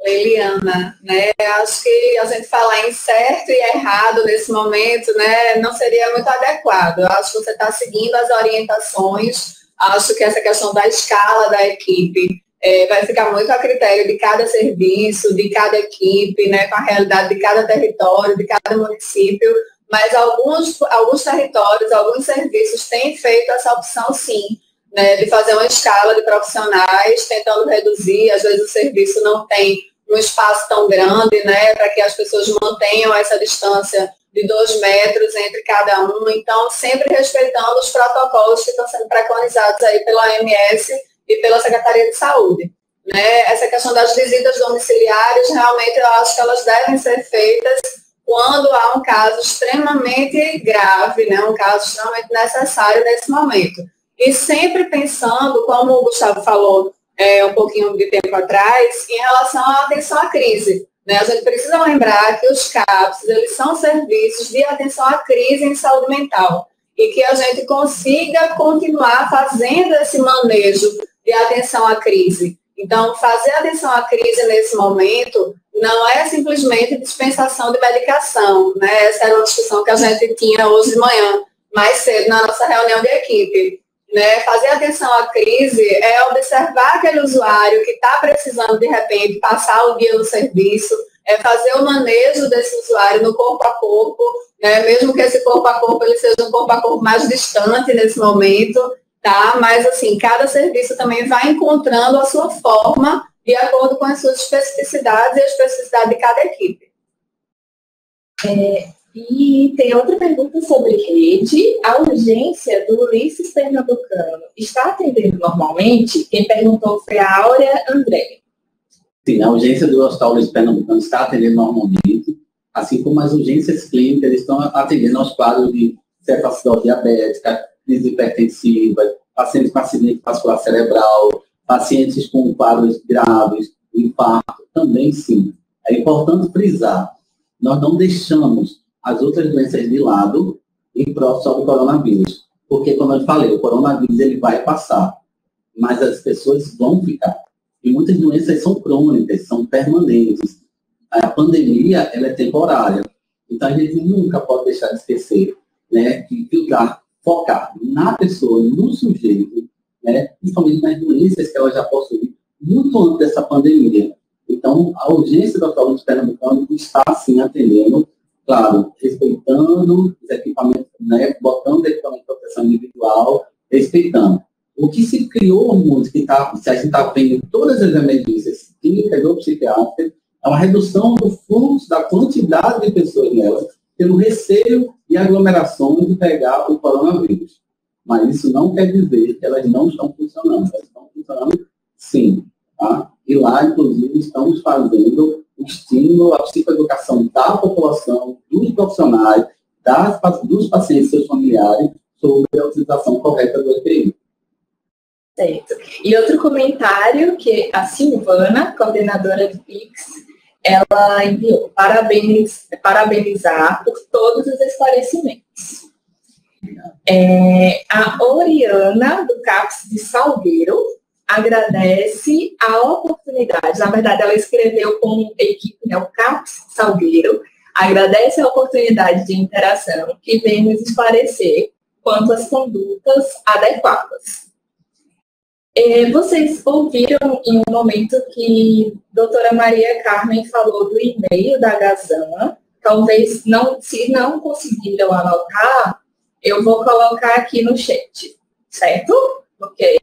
Leiliana, né? Acho que a gente falar em certo e errado nesse momento, né, não seria muito adequado. Eu acho que você está seguindo as orientações. Acho que essa questão da escala da equipe é, vai ficar muito a critério de cada serviço, de cada equipe, né, com a realidade de cada território, de cada município, mas alguns, alguns territórios, alguns serviços têm feito essa opção sim, né, de fazer uma escala de profissionais, tentando reduzir, às vezes o serviço não tem um espaço tão grande, né, para que as pessoas mantenham essa distância de dois metros entre cada um, então sempre respeitando os protocolos que estão sendo preconizados aí pela OMS e pela Secretaria de Saúde. Né? Essa questão das visitas domiciliares, realmente eu acho que elas devem ser feitas quando há um caso extremamente grave, né? um caso extremamente necessário nesse momento. E sempre pensando, como o Gustavo falou é, um pouquinho de tempo atrás, em relação à atenção à crise. Né? A gente precisa lembrar que os CAPs, eles são serviços de atenção à crise em saúde mental e que a gente consiga continuar fazendo esse manejo de atenção à crise. Então, fazer atenção à crise nesse momento não é simplesmente dispensação de medicação, né? Essa era uma discussão que a gente tinha hoje de manhã, mais cedo, na nossa reunião de equipe. Né? Fazer atenção à crise é observar aquele usuário que está precisando, de repente, passar o dia no serviço, é fazer o manejo desse usuário no corpo a corpo, né? mesmo que esse corpo a corpo ele seja um corpo a corpo mais distante nesse momento, tá? Mas assim, cada serviço também vai encontrando a sua forma de acordo com as suas especificidades e a especificidade de cada equipe. É, e tem outra pergunta sobre rede. A urgência do Ulisses Pernambucano está atendendo normalmente? Quem perguntou foi a Áurea André. Sim, a urgência do Hospital Ulisses Pernambucano está atendendo normalmente, assim como as urgências clínicas estão atendendo aos quadros de cefalocitose diabética, crise hipertensiva, pacientes com acidente vascular cerebral, pacientes com quadros graves, infarto, também sim. É importante frisar, nós não deixamos as outras doenças de lado em prol só do coronavírus. Porque, como eu falei, o coronavírus ele vai passar, mas as pessoas vão ficar. E muitas doenças são crônicas, são permanentes. A pandemia, ela é temporária. Então, a gente nunca pode deixar de esquecer, né, de filtrar focar na pessoa, no sujeito, né, principalmente nas doenças que ela já possui muito antes dessa pandemia. Então, a urgência da saúde pernambucana está, sim, atendendo, claro, respeitando os equipamentos, né, botando equipamento de proteção individual, respeitando. O que se criou muito, que tá, se a gente está vendo todas as emergências clínicas ou psiquiátricas, é uma redução do fluxo, da quantidade de pessoas nelas, pelo receio e aglomerações de pegar o coronavírus. Mas isso não quer dizer que elas não estão funcionando. Elas estão funcionando sim. Tá? E lá, inclusive, estamos fazendo estímulo à psicoeducação da população, dos profissionais, das, dos pacientes e seus familiares sobre a utilização correta do EPI. Certo. E outro comentário que a Silvana, coordenadora do PIX, ela enviou parabeniz, parabenizar por todos os esclarecimentos. É, a Oriana, do CAPS de Salgueiro, agradece a oportunidade. Na verdade, ela escreveu com equipe, né, o CAPS Salgueiro, agradece a oportunidade de interação que vem nos esclarecer quanto às condutas adequadas. É, vocês ouviram em um momento que a doutora Maria Carmen falou do e-mail da Gazan. Talvez, não, se não conseguiram anotar, eu vou colocar aqui no chat, certo? Porque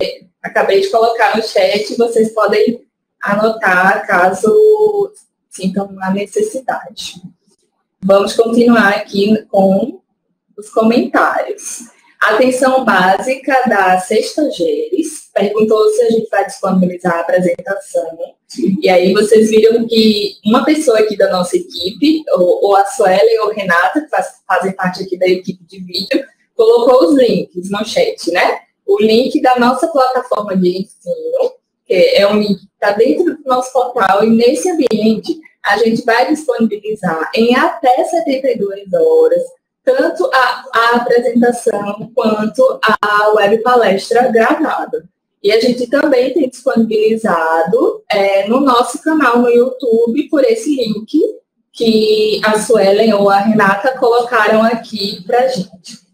acabei de colocar no chat, vocês podem anotar caso sintam a necessidade. Vamos continuar aqui com os comentários. Atenção básica da Sexta Geres perguntou se a gente vai disponibilizar a apresentação. E aí vocês viram que uma pessoa aqui da nossa equipe, ou, a Suelen ou Renata, que faz, fazem parte aqui da equipe de vídeo, colocou os links no chat, né? O link da nossa plataforma de ensino, que é um link que está dentro do nosso portal, e nesse ambiente a gente vai disponibilizar em até 72 horas tanto a, a apresentação quanto a web palestra gravada. E a gente também tem disponibilizado é, no nosso canal no YouTube por esse link que a Suelen ou a Renata colocaram aqui para gente.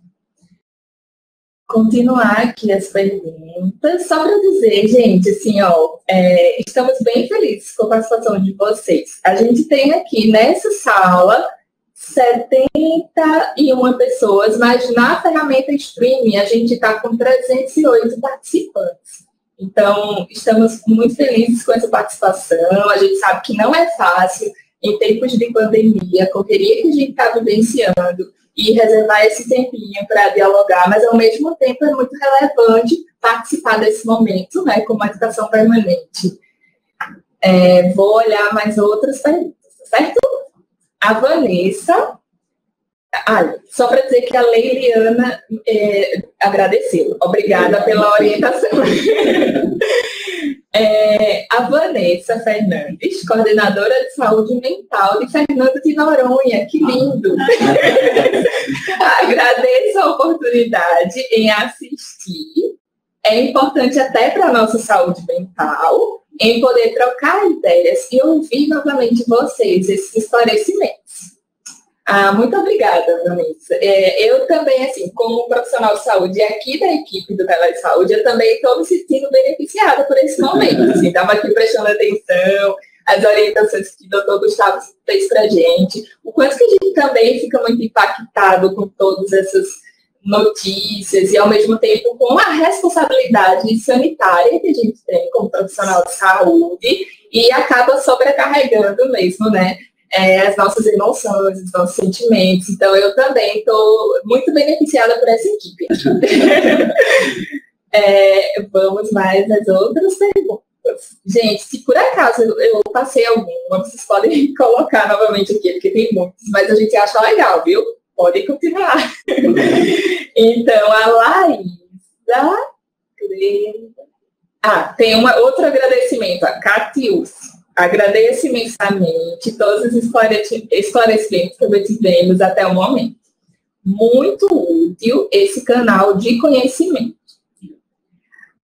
Continuar aqui as perguntas. Só para dizer, gente, assim, ó, é, estamos bem felizes com a participação de vocês. A gente tem aqui nessa sala 71 pessoas, mas na ferramenta streaming a gente está com 308 participantes. Então, estamos muito felizes com essa participação. A gente sabe que não é fácil em tempos de pandemia, a correria que a gente está vivenciando e reservar esse tempinho para dialogar, mas ao mesmo tempo é muito relevante participar desse momento, né, com uma educação permanente. É, vou olhar mais outras perguntas, certo? A Vanessa, ah, só para dizer que a Leiliana é, agradeceu. Obrigada pela orientação. É, a Vanessa Fernandes, coordenadora de saúde mental de Fernando de Noronha, que lindo! Agradeço a oportunidade em assistir. É importante até para a nossa saúde mental, em poder trocar ideias e ouvir novamente vocês, esses esclarecimentos. Ah, muito obrigada, Vanessa. É, eu também, assim, como profissional de saúde aqui da equipe do Saúde, eu também estou me sentindo beneficiada por esse momento. Assim, estava aqui prestando atenção, as orientações que o doutor Gustavo fez para a gente, o quanto que a gente também fica muito impactado com todas essas notícias e, ao mesmo tempo, com a responsabilidade sanitária que a gente tem como profissional de saúde e acaba sobrecarregando mesmo, né? É, as nossas emoções, os nossos sentimentos. Então, eu também estou muito beneficiada por essa equipe. é, vamos mais às outras perguntas. Gente, se por acaso eu passei alguma, vocês podem colocar novamente aqui, porque tem muitos, mas a gente acha legal, viu? Podem continuar. então, a Laísa. Ah, tem uma, outro agradecimento, a Catius. Agradeço imensamente todos os esclarecimentos que obtivemos até o momento. Muito útil esse canal de conhecimento.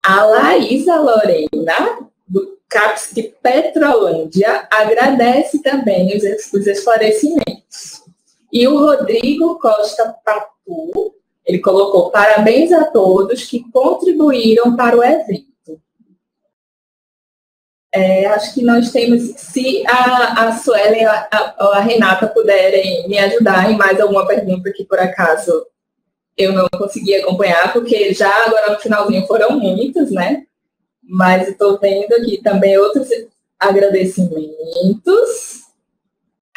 A Laísa Lorena, do CAPS de Petrolândia, agradece também os, os esclarecimentos. E o Rodrigo Costa Patu, ele colocou parabéns a todos que contribuíram para o evento. É, acho que nós temos, se a, a Suelen e a, a, a, Renata puderem me ajudar em mais alguma pergunta que por acaso eu não consegui acompanhar, porque já agora no finalzinho foram muitas, né? Mas estou vendo aqui também outros agradecimentos.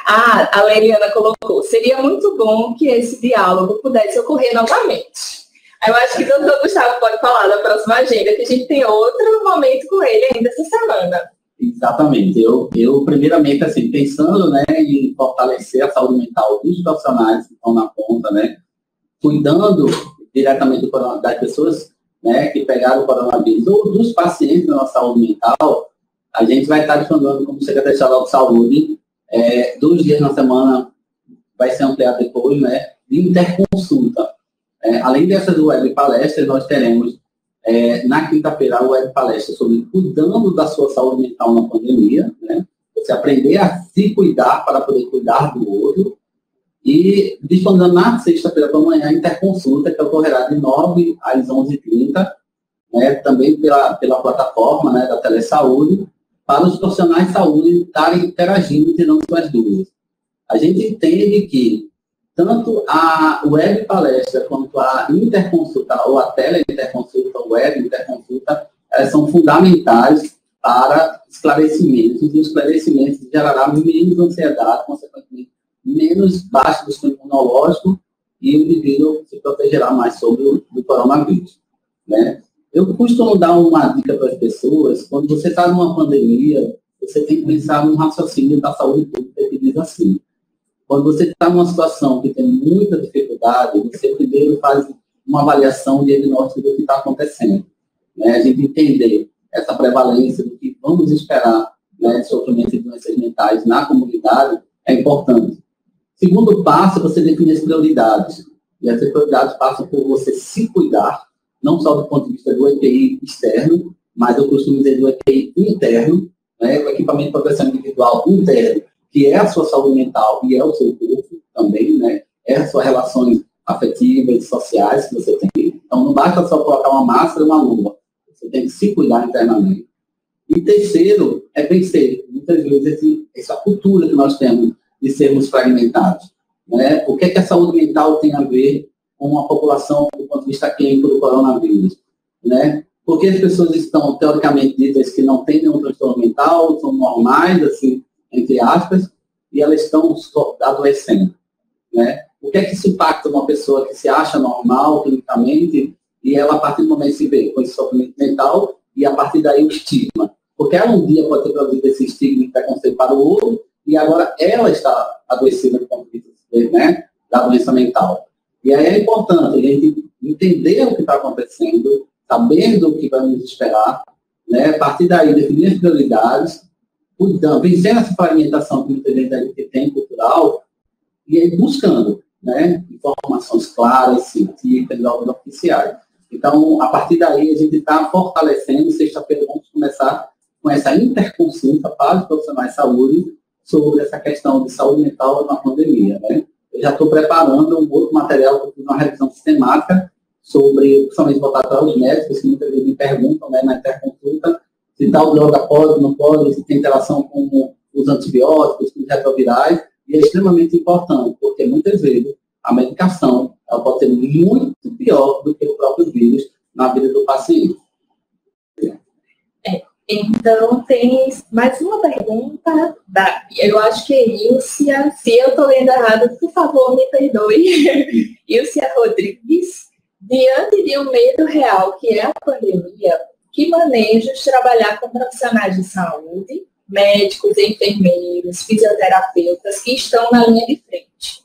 Ah, a Leliana colocou, seria muito bom que esse diálogo pudesse ocorrer novamente. Eu acho que o doutor Gustavo pode falar da próxima agenda, que a gente tem outro momento com ele ainda essa semana. Exatamente. Eu, eu primeiramente, assim, pensando né, em fortalecer a saúde mental dos profissionais que estão na ponta, né, cuidando diretamente do, das pessoas né, que pegaram o coronavírus ou dos pacientes na saúde mental, a gente vai estar difundando como Secretaria Estadual de Saúde, é, dois dias na semana, vai ser ampliado depois, né, de interconsulta. É, além dessas web palestras, nós teremos é, na quinta-feira a web palestra sobre cuidando da sua saúde mental na pandemia, né? Você aprender a se cuidar para poder cuidar do outro. E disponibilizando na sexta-feira da manhã a interconsulta, que ocorrerá de 9 às 11h30, né? também pela, pela plataforma né, da Telesaúde, para os profissionais de saúde estarem interagindo e tirando suas dúvidas. A gente entende que tanto a web palestra quanto a interconsulta ou a teleinterconsulta, web interconsulta, elas são fundamentais para esclarecimentos, e esclarecimentos gerará menos ansiedade, consequentemente, menos baixo do sistema imunológico e o indivíduo se protegerá mais sobre o, coronavírus. Né? Eu costumo dar uma dica para as pessoas, quando você está numa pandemia, você tem que pensar num raciocínio da saúde pública que diz assim, quando você está numa situação que tem muita dificuldade, você primeiro faz uma avaliação diagnóstica do que está acontecendo. Né? A gente entender essa prevalência do que vamos esperar né, de sofrimento de doenças mentais na comunidade é importante. Segundo passo, você definir as prioridades. E essas prioridades passam por você se cuidar, não só do ponto de vista do EPI externo, mas eu costumo dizer do EPI interno, né, o equipamento de proteção individual interno, que é a sua saúde mental e é o seu corpo também, né? É as suas relações afetivas sociais que você tem. Então, não basta só colocar uma máscara e uma luva. Você tem que se cuidar internamente. E terceiro, é vencer, muitas vezes, esse, essa cultura que nós temos de sermos fragmentados. Né? O que, é que a saúde mental tem a ver com a população do ponto de vista clínico do coronavírus? Né? Porque as pessoas estão, teoricamente, ditas que não têm nenhum transtorno mental, são normais, assim, entre aspas, e elas estão adoecendo. Né? O que é que isso impacta uma pessoa que se acha normal clinicamente e ela, a partir do momento, se vê com esse sofrimento mental e, a partir daí, o estigma? Porque ela um dia pode ter produzido esse estigma e preconceito para o outro e agora ela está adoecida com né, da doença mental. E aí é importante a gente entender o que está acontecendo, sabendo o que vai nos esperar, né, a partir daí definir as prioridades, cuidando, vencendo essa fragmentação que muita gente tem cultural, e aí buscando né, informações claras, científicas, oficiais. Então, a partir daí, a gente está fortalecendo, sexta-feira vamos começar com essa interconsulta para os profissionais de saúde sobre essa questão de saúde mental na pandemia. Né? Eu já estou preparando um outro material, eu uma revisão sistemática sobre, principalmente voltado para os médicos, que muitas vezes me perguntam né, na interconsulta se tal droga pode, não pode, se tem interação com os antibióticos, com os retrovirais, e é extremamente importante, porque muitas vezes a medicação ela pode ser muito pior do que o próprio vírus na vida do paciente. É, então, tem mais uma pergunta, da, eu acho que é Ilcia, se eu estou lendo errado, por favor, me perdoe. Ilcia Rodrigues, diante de um medo real que é a pandemia, que manejos trabalhar com profissionais de saúde médicos, enfermeiros, fisioterapeutas que estão na linha de frente.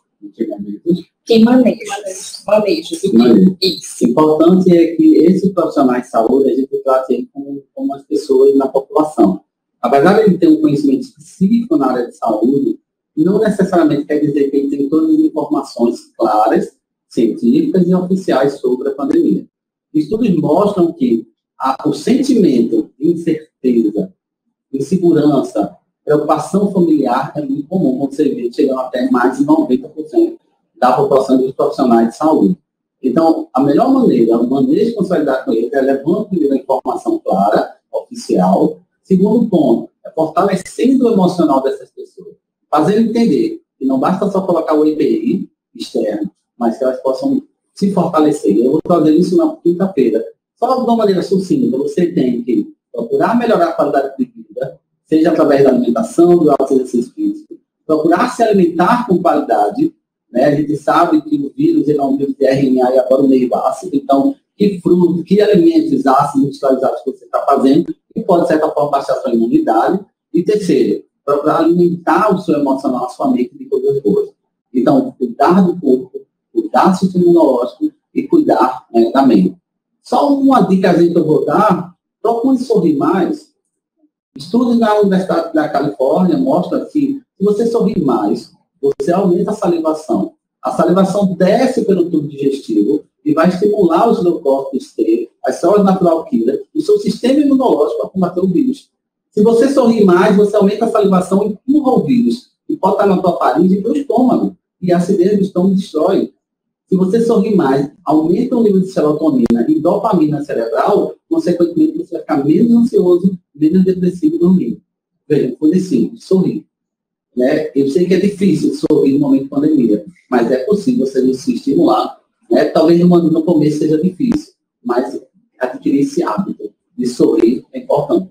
Que manejos. Manejos. Manejo. Isso. O importante é que esses profissionais de saúde, a gente trate ele como, como as pessoas na população. Apesar de ele ter um conhecimento específico na área de saúde, não necessariamente quer dizer que ele tem todas as informações claras, científicas e oficiais sobre a pandemia. Estudos mostram que a, o sentimento de incerteza, insegurança, preocupação familiar é muito comum, quando você vê, chegando até mais de 90% da população dos profissionais de saúde. Então, a melhor maneira, o manejo de consolidar com eles é levando primeiro a informação clara, oficial. Segundo ponto, é fortalecendo o emocional dessas pessoas. Fazendo entender que não basta só colocar o EPI externo, mas que elas possam se fortalecer. Eu vou fazer isso na quinta-feira. Só de uma maneira sucinta, você tem que procurar melhorar a qualidade de vida, seja através da alimentação, do alto exercício físico, procurar se alimentar com qualidade. Né? A gente sabe que o vírus é um vírus de RNA e agora o meio ácido, então que frutos, que alimentos ácidos industrializados que você está fazendo, que pode, de certa forma, baixar a sua imunidade. E terceiro, procurar alimentar o seu emocional, a sua mente de coisas boas. Então, cuidar do corpo, cuidar do sistema imunológico e cuidar né, da mente. Só uma dica que eu vou dar Procure sorrir mais. Estudos na Universidade da Califórnia mostram que se você sorrir mais, você aumenta a salivação. A salivação desce pelo tubo digestivo e vai estimular os leucócitos T, as células natural killer, o seu sistema imunológico para combater o vírus. Se você sorrir mais, você aumenta a salivação e empurra o vírus e pode estar na tua faringe para o estômago. E a acidez do estômago destrói. Se você sorrir mais, aumenta o nível de serotonina e dopamina cerebral, consequentemente você vai ficar menos ansioso, menos depressivo dormindo. Veja, foi simples, sorrir. Né? Eu sei que é difícil sorrir no momento de pandemia, mas é possível você se estimular. Né? Talvez no, no começo seja difícil, mas adquirir esse hábito de sorrir é importante.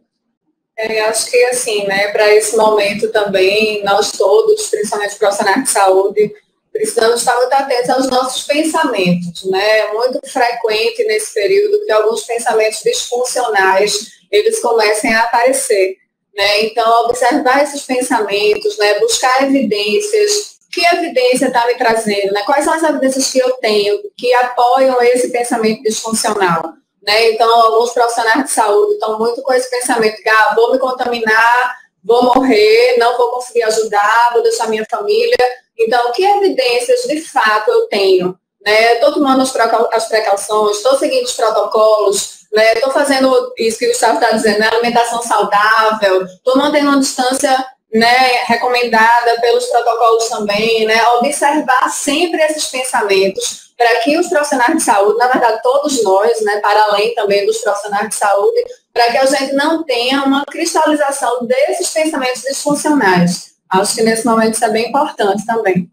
É, acho que assim, né, para esse momento também, nós todos, principalmente profissionais de saúde, precisamos estar muito atentos aos nossos pensamentos, né? É muito frequente nesse período que alguns pensamentos disfuncionais eles comecem a aparecer, né? Então observar esses pensamentos, né? Buscar evidências, que evidência está me trazendo, né? Quais são as evidências que eu tenho que apoiam esse pensamento disfuncional? Né? Então, alguns profissionais de saúde estão muito com esse pensamento ah, vou me contaminar, vou morrer, não vou conseguir ajudar, vou deixar minha família. Então, que evidências de fato eu tenho? Né? Estou tomando as precauções, estou seguindo os protocolos, estou né? fazendo isso que o Gustavo está dizendo, né? alimentação saudável, estou mantendo uma distância né, recomendada pelos protocolos também, né, observar sempre esses pensamentos, para que os profissionais de saúde, na verdade todos nós, né, para além também dos profissionais de saúde, para que a gente não tenha uma cristalização desses pensamentos disfuncionais. Acho que nesse momento isso é bem importante também.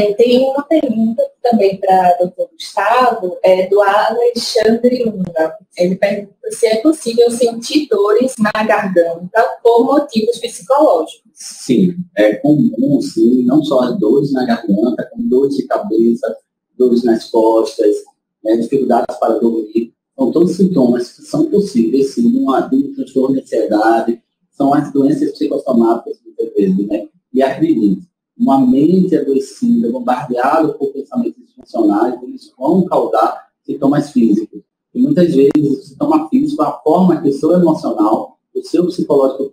É, tem uma pergunta também para o doutor Gustavo, é, do Alexandre Luna. Ele pergunta se é possível sentir dores na garganta por motivos psicológicos. Sim, é comum, sim, não só as dores na garganta, como dores de cabeça, dores nas costas, né, dificuldades para dormir. São todos sintomas que são possíveis, sim, um, um transtorno de ansiedade, são as doenças psicossomáticas, muitas vezes, né? E acredite, uma mente adoecida, bombardeada por pensamentos disfuncionais, eles vão causar sintomas físicos. E muitas vezes o sintoma físico, a forma que o seu emocional, o seu psicológico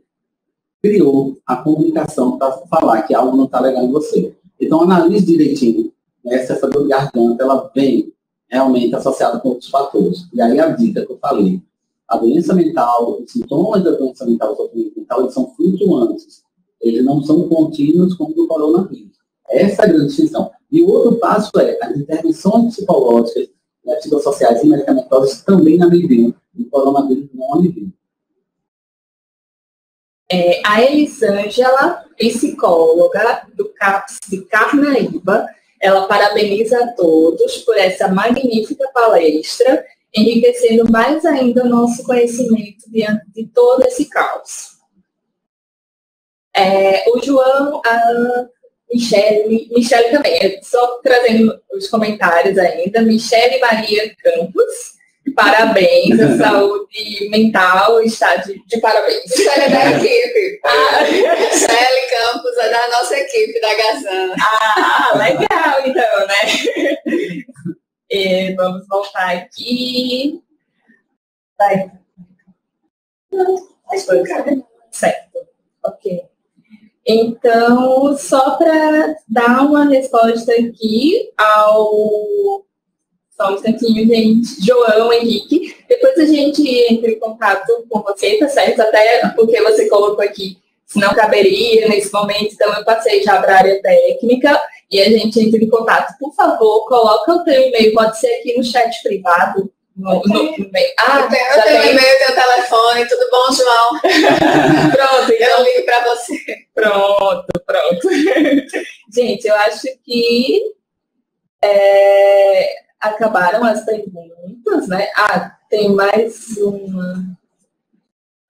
criou a comunicação para falar que algo não está legal em você. Então analise direitinho né, se essa dor de garganta ela vem realmente associada com outros fatores. E aí a dica que eu falei, a doença mental, os sintomas da doença mental, o sofrimento mental, eles são flutuantes eles não são contínuos como o coronavírus. Essa é a grande distinção. E o outro passo é as intervenções psicológicas, né, psicossociais e medicamentosas também aliviam. O coronavírus não alivia. É, a Elisângela, psicóloga do CAPS de Carnaíba, ela parabeniza a todos por essa magnífica palestra, enriquecendo mais ainda o nosso conhecimento diante de todo esse caos. É, o João, a Michele, Michele também, só trazendo os comentários ainda, Michele Maria Campos, parabéns, a saúde mental está de, de parabéns. Michele é da equipe. Ah. Michele Campos é da nossa equipe, da Gazan. Ah, legal então, né? E vamos voltar aqui. Vai. Não, acho que certo. Ok. Então, só para dar uma resposta aqui ao. Só um instantinho, gente. João, Henrique. Depois a gente entra em contato com você, tá certo? Até porque você colocou aqui se não caberia nesse momento, então eu passei já para a área técnica e a gente entra em contato. Por favor, coloca o teu e-mail, pode ser aqui no chat privado, no, no, ah, eu tenho, eu tenho tem... e-mail, tenho telefone, tudo bom, João? pronto, então... Eu ligo para você. Pronto, pronto. Gente, eu acho que é, acabaram as perguntas, né? Ah, tem mais uma.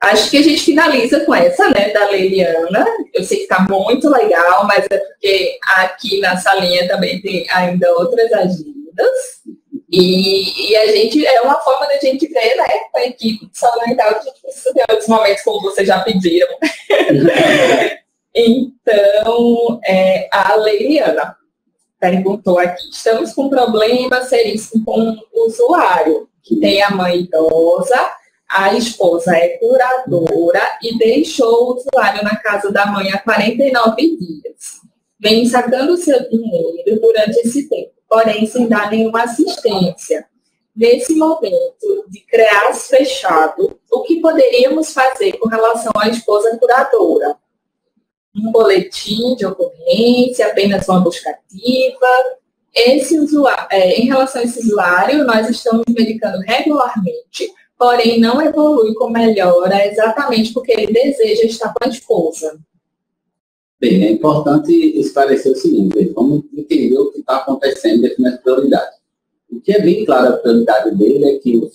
Acho que a gente finaliza com essa, né, da Leiliana. Eu sei que está muito legal, mas é porque aqui na salinha também tem ainda outras agendas. E, e, a gente, é uma forma da gente ver, né, com a equipe de saúde mental, a gente precisa ter outros momentos, como vocês já pediram. então, é, a Leiliana perguntou aqui, estamos com problema seríssimo com o usuário, que tem a mãe idosa, a esposa é curadora e deixou o usuário na casa da mãe há 49 dias. Vem sacando seu dinheiro durante esse tempo porém sem dar nenhuma assistência. Nesse momento de CREAS fechado, o que poderíamos fazer com relação à esposa curadora? Um boletim de ocorrência, apenas uma buscativa. Esse usuário, é, em relação a esse usuário, nós estamos medicando regularmente, porém não evolui com melhora exatamente porque ele deseja estar com a esposa. Bem, é importante esclarecer o seguinte, vamos entender o que está acontecendo definir as prioridades. O que é bem claro a prioridade dele é que o,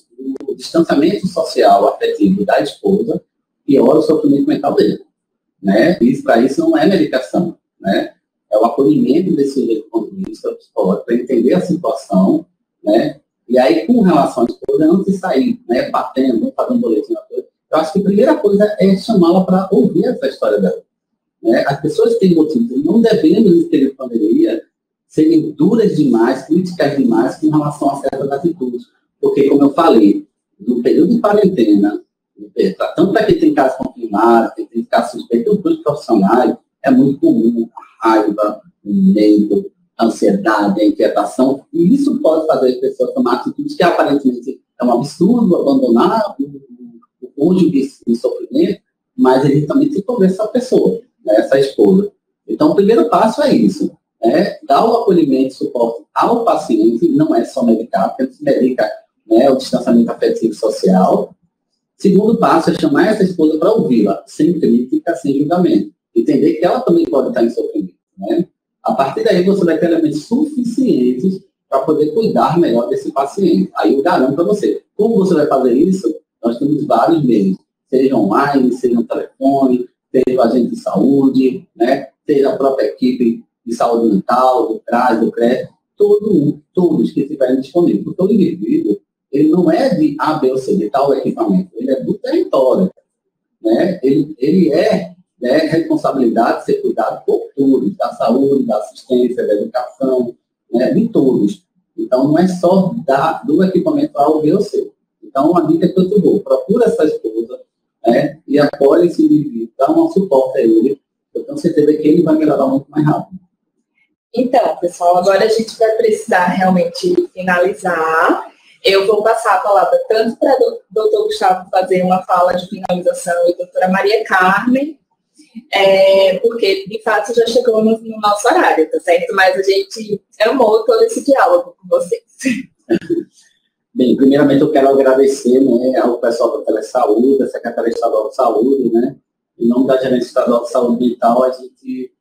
o distanciamento social afetivo da esposa piora o sofrimento mental dele. Né? Isso, para isso não é medicação. Né? É o acolhimento desse sujeito do ponto de vista psicológico, para entender a situação, né? E aí, com relação à esposa, antes de sair, né, batendo, fazendo boletim, eu acho que a primeira coisa é chamá-la para ouvir essa história dela. Né? As pessoas têm motivos não devemos, de pandemia, serem duras demais, críticas demais com relação a certas atitudes. Porque, como eu falei, no período de quarentena, tanto para quem tem casos confirmados, quem tem casos suspeitos, os profissionais, é muito comum a raiva, o medo, a ansiedade, a inquietação, e isso pode fazer as pessoas tomar atitudes que aparentemente é um absurdo, abandonar o, o cônjuge de sofrimento, mas ele também tem que conversar a pessoa né, essa esposa. Então, o primeiro passo é isso. é, dar o acolhimento e suporte ao paciente, não é só medicar, porque ele se medica né, o distanciamento afetivo social. Segundo passo é chamar essa esposa para ouvi-la, sem crítica, sem julgamento. Entender que ela também pode estar em sofrimento. Né? A partir daí você vai ter elementos suficientes para poder cuidar melhor desse paciente. Aí eu garanto para você. Como você vai fazer isso? Nós temos vários meios, seja online, seja no telefone, seja o agente de saúde, né? seja a própria equipe de saúde mental, do CRAS, do CRES, todo, todos que estiverem disponíveis. Porque o indivíduo, ele não é de A, B ou C, de tal equipamento, ele é do território. Né? Ele, ele é né, responsabilidade de ser cuidado por todos, da saúde, da assistência, da educação, né, de todos. Então, não é só da, do equipamento A ou B ou C. Então, a dica que eu te dou, procura essa esposa né, e apoie esse indivíduo, dá um suporte a ele, eu tenho certeza que ele vai melhorar muito mais rápido. Então, pessoal, agora a gente vai precisar realmente finalizar. Eu vou passar a palavra tanto para o doutor Gustavo fazer uma fala de finalização e a doutora Maria Carmen, é, porque de fato já chegou no, no, nosso horário, tá certo? Mas a gente amou todo esse diálogo com vocês. Bem, primeiramente eu quero agradecer né, ao pessoal da Telesaúde, da Secretaria Estadual de Saúde, né? Em nome da Gerência Estadual de Saúde Mental, a gente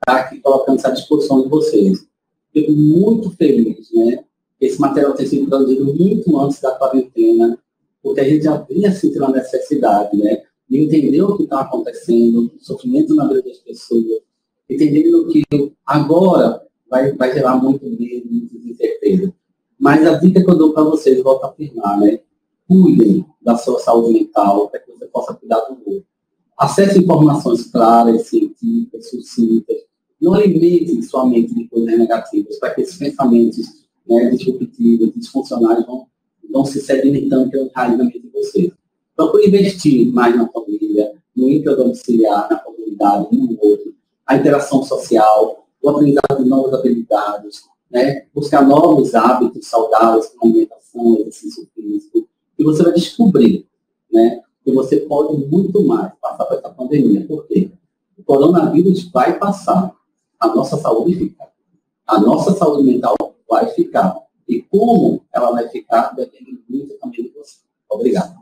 está aqui colocando essa disposição de vocês. Fico muito feliz, né? Esse material tem sido produzido muito antes da quarentena, porque a gente já vinha sentindo a necessidade, né? De entender o que está acontecendo, o sofrimento na vida das pessoas, entendendo que agora vai, vai gerar muito medo, muita incerteza. Mas a dica que eu dou para vocês, volto a afirmar, né? Cuidem da sua saúde mental, para que você possa cuidar do outro. Acesse informações claras, científicas, sucintas, não alimente sua mente de coisas negativas, para que esses pensamentos né, disruptivos, disfuncionais vão, vão se sedimentando pelo raiz da mente de vocês. Procure investir mais na família, no intradomiciliar, na comunidade, no outro, a interação social, o aprendizado de novas habilidades, né, buscar novos hábitos saudáveis, como alimentação, exercício físico, e você vai descobrir né, que você pode muito mais passar por essa pandemia. Por quê? O coronavírus vai passar, a nossa saúde fica. A nossa saúde mental vai ficar. E como ela vai ficar depende muito também de você. Obrigado.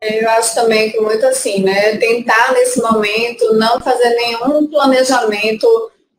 Eu acho também que muito assim, né? Tentar nesse momento não fazer nenhum planejamento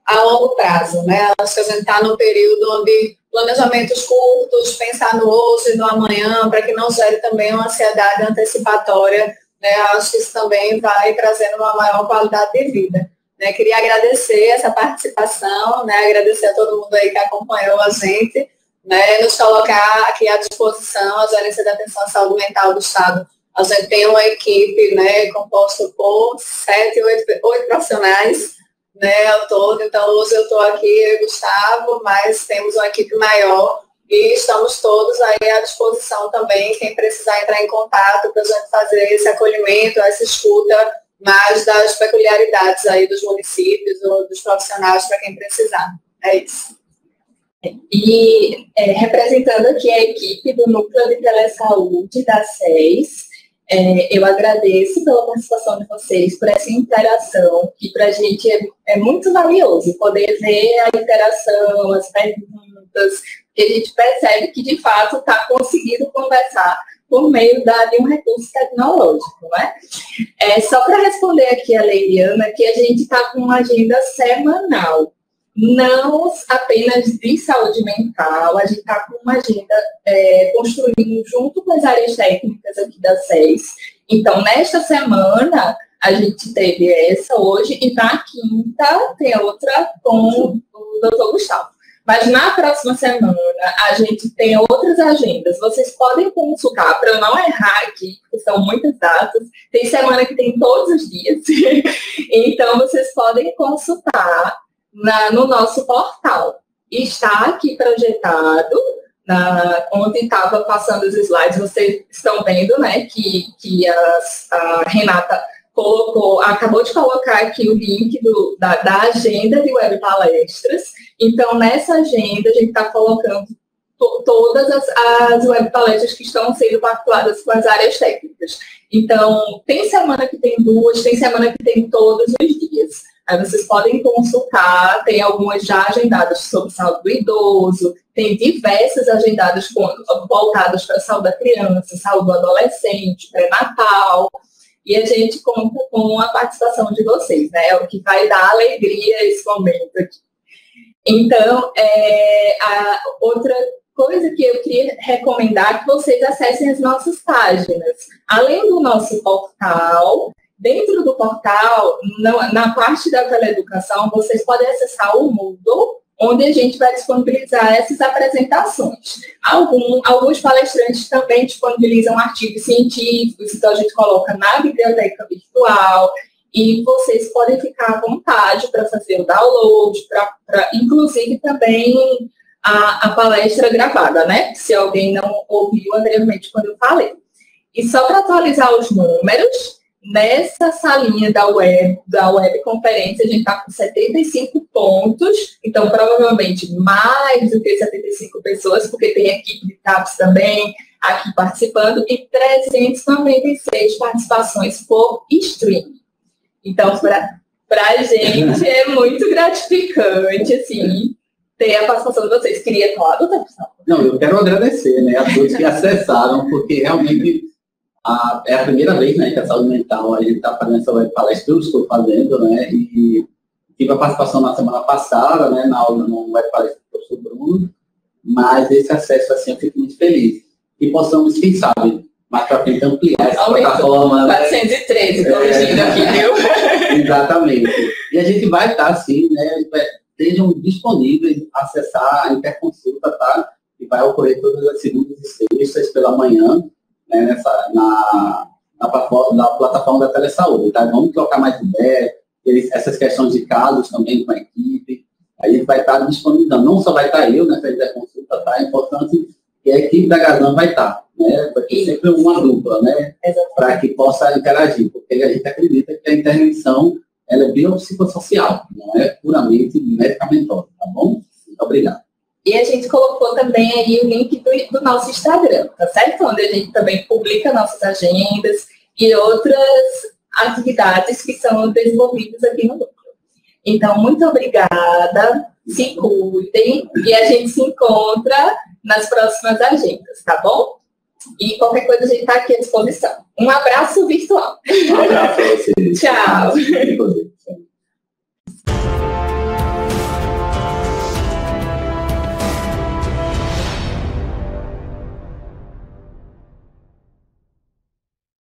a longo prazo, né? Que a gente no período onde planejamentos curtos, pensar no hoje, no amanhã, para que não gere também uma ansiedade antecipatória, né? Acho que isso também vai trazendo uma maior qualidade de vida. Né, queria agradecer essa participação, né, agradecer a todo mundo aí que acompanhou a gente, né, nos colocar aqui à disposição, a Gerência de Atenção à Saúde Mental do Estado. A gente tem uma equipe né, composta por sete, oito, oito profissionais né, ao todo. Então, hoje eu estou aqui, eu Gustavo, mas temos uma equipe maior e estamos todos aí à disposição também, quem precisar entrar em contato para a gente fazer esse acolhimento, essa escuta mais das peculiaridades aí dos municípios ou dos profissionais para quem precisar. É isso. E é, representando aqui a equipe do Núcleo de Telesaúde da SES, é, eu agradeço pela participação de vocês, por essa interação, que para a gente é, é, muito valioso poder ver a interação, as perguntas, que a gente percebe que de fato está conseguindo conversar por meio da, de um recurso tecnológico, né? É, só para responder aqui a Leiliana, que a gente está com uma agenda semanal, não apenas de saúde mental, a gente está com uma agenda é, construindo junto com as áreas técnicas aqui da SES. Então, nesta semana, a gente teve essa hoje, e na quinta tem outra com o doutor Gustavo. Mas na próxima semana a gente tem outras agendas. Vocês podem consultar para eu não errar aqui, porque são muitas datas. Tem semana que tem todos os dias. então vocês podem consultar na, no nosso portal. Está aqui projetado, na, onde estava passando os slides, vocês estão vendo, né, que, que as, a Renata colocou, acabou de colocar aqui o link do, da, da agenda de web palestras. Então, nessa agenda, a gente está colocando to, todas as, as web palestras que estão sendo pactuadas com as áreas técnicas. Então, tem semana que tem duas, tem semana que tem todos os dias. Aí vocês podem consultar, tem algumas já agendadas sobre saúde do idoso, tem diversas agendadas voltadas para a saúde da criança, saúde do adolescente, pré-natal, e a gente conta com a participação de vocês, né? É o que vai dar alegria esse momento aqui. Então, é, a outra coisa que eu queria recomendar é que vocês acessem as nossas páginas. Além do nosso portal, dentro do portal, na parte da teleeducação, vocês podem acessar o Moodle, onde a gente vai disponibilizar essas apresentações. Algum, alguns palestrantes também disponibilizam artigos científicos, então a gente coloca na biblioteca virtual, e vocês podem ficar à vontade para fazer o download, para inclusive também a, a, palestra gravada, né? Se alguém não ouviu anteriormente quando eu falei. E só para atualizar os números, Nessa salinha da web, da web conferência, a gente está com 75 pontos, então provavelmente mais do que 75 pessoas, porque tem equipe de TAPS também aqui participando, e 396 participações por stream. Então, para a gente é muito gratificante, assim, ter a participação de vocês. Queria falar, doutor Não, eu quero agradecer né, a todos que acessaram, porque realmente a, é a primeira vez né, que a saúde mental a gente está fazendo essa palestra, eu estou fazendo, né? E tive a participação na semana passada, né, na aula no web palestra do professor Bruno, mas esse acesso assim eu fico muito feliz. E possamos, quem sabe, mais para frente ampliar essa Aumentou. plataforma. 413, né? corrigindo aqui, viu? Exatamente. E a gente vai estar, assim, né? Estejam disponíveis acessar a interconsulta, tá? Que vai ocorrer todas as segundas e sextas pela manhã né, nessa, na, na, plataforma, na plataforma da telesaúde. Tá? Vamos trocar mais ideia, essas questões de casos também com a equipe. Aí vai estar disponível, não só vai estar eu nessa né, consulta, tá? É importante que a equipe da Gazan vai estar, né? Vai ter sempre uma dupla, né? Para que possa interagir, porque a gente acredita que a intervenção ela é biopsicossocial, não é puramente medicamentosa, tá bom? Muito obrigado. E a gente colocou também aí o link do, do, nosso Instagram, tá certo? Onde a gente também publica nossas agendas e outras atividades que são desenvolvidas aqui no núcleo. Então, muito obrigada, se cuidem e a gente se encontra nas próximas agendas, tá bom? E qualquer coisa a gente está aqui à disposição. Um abraço virtual. Um abraço a vocês. Tchau.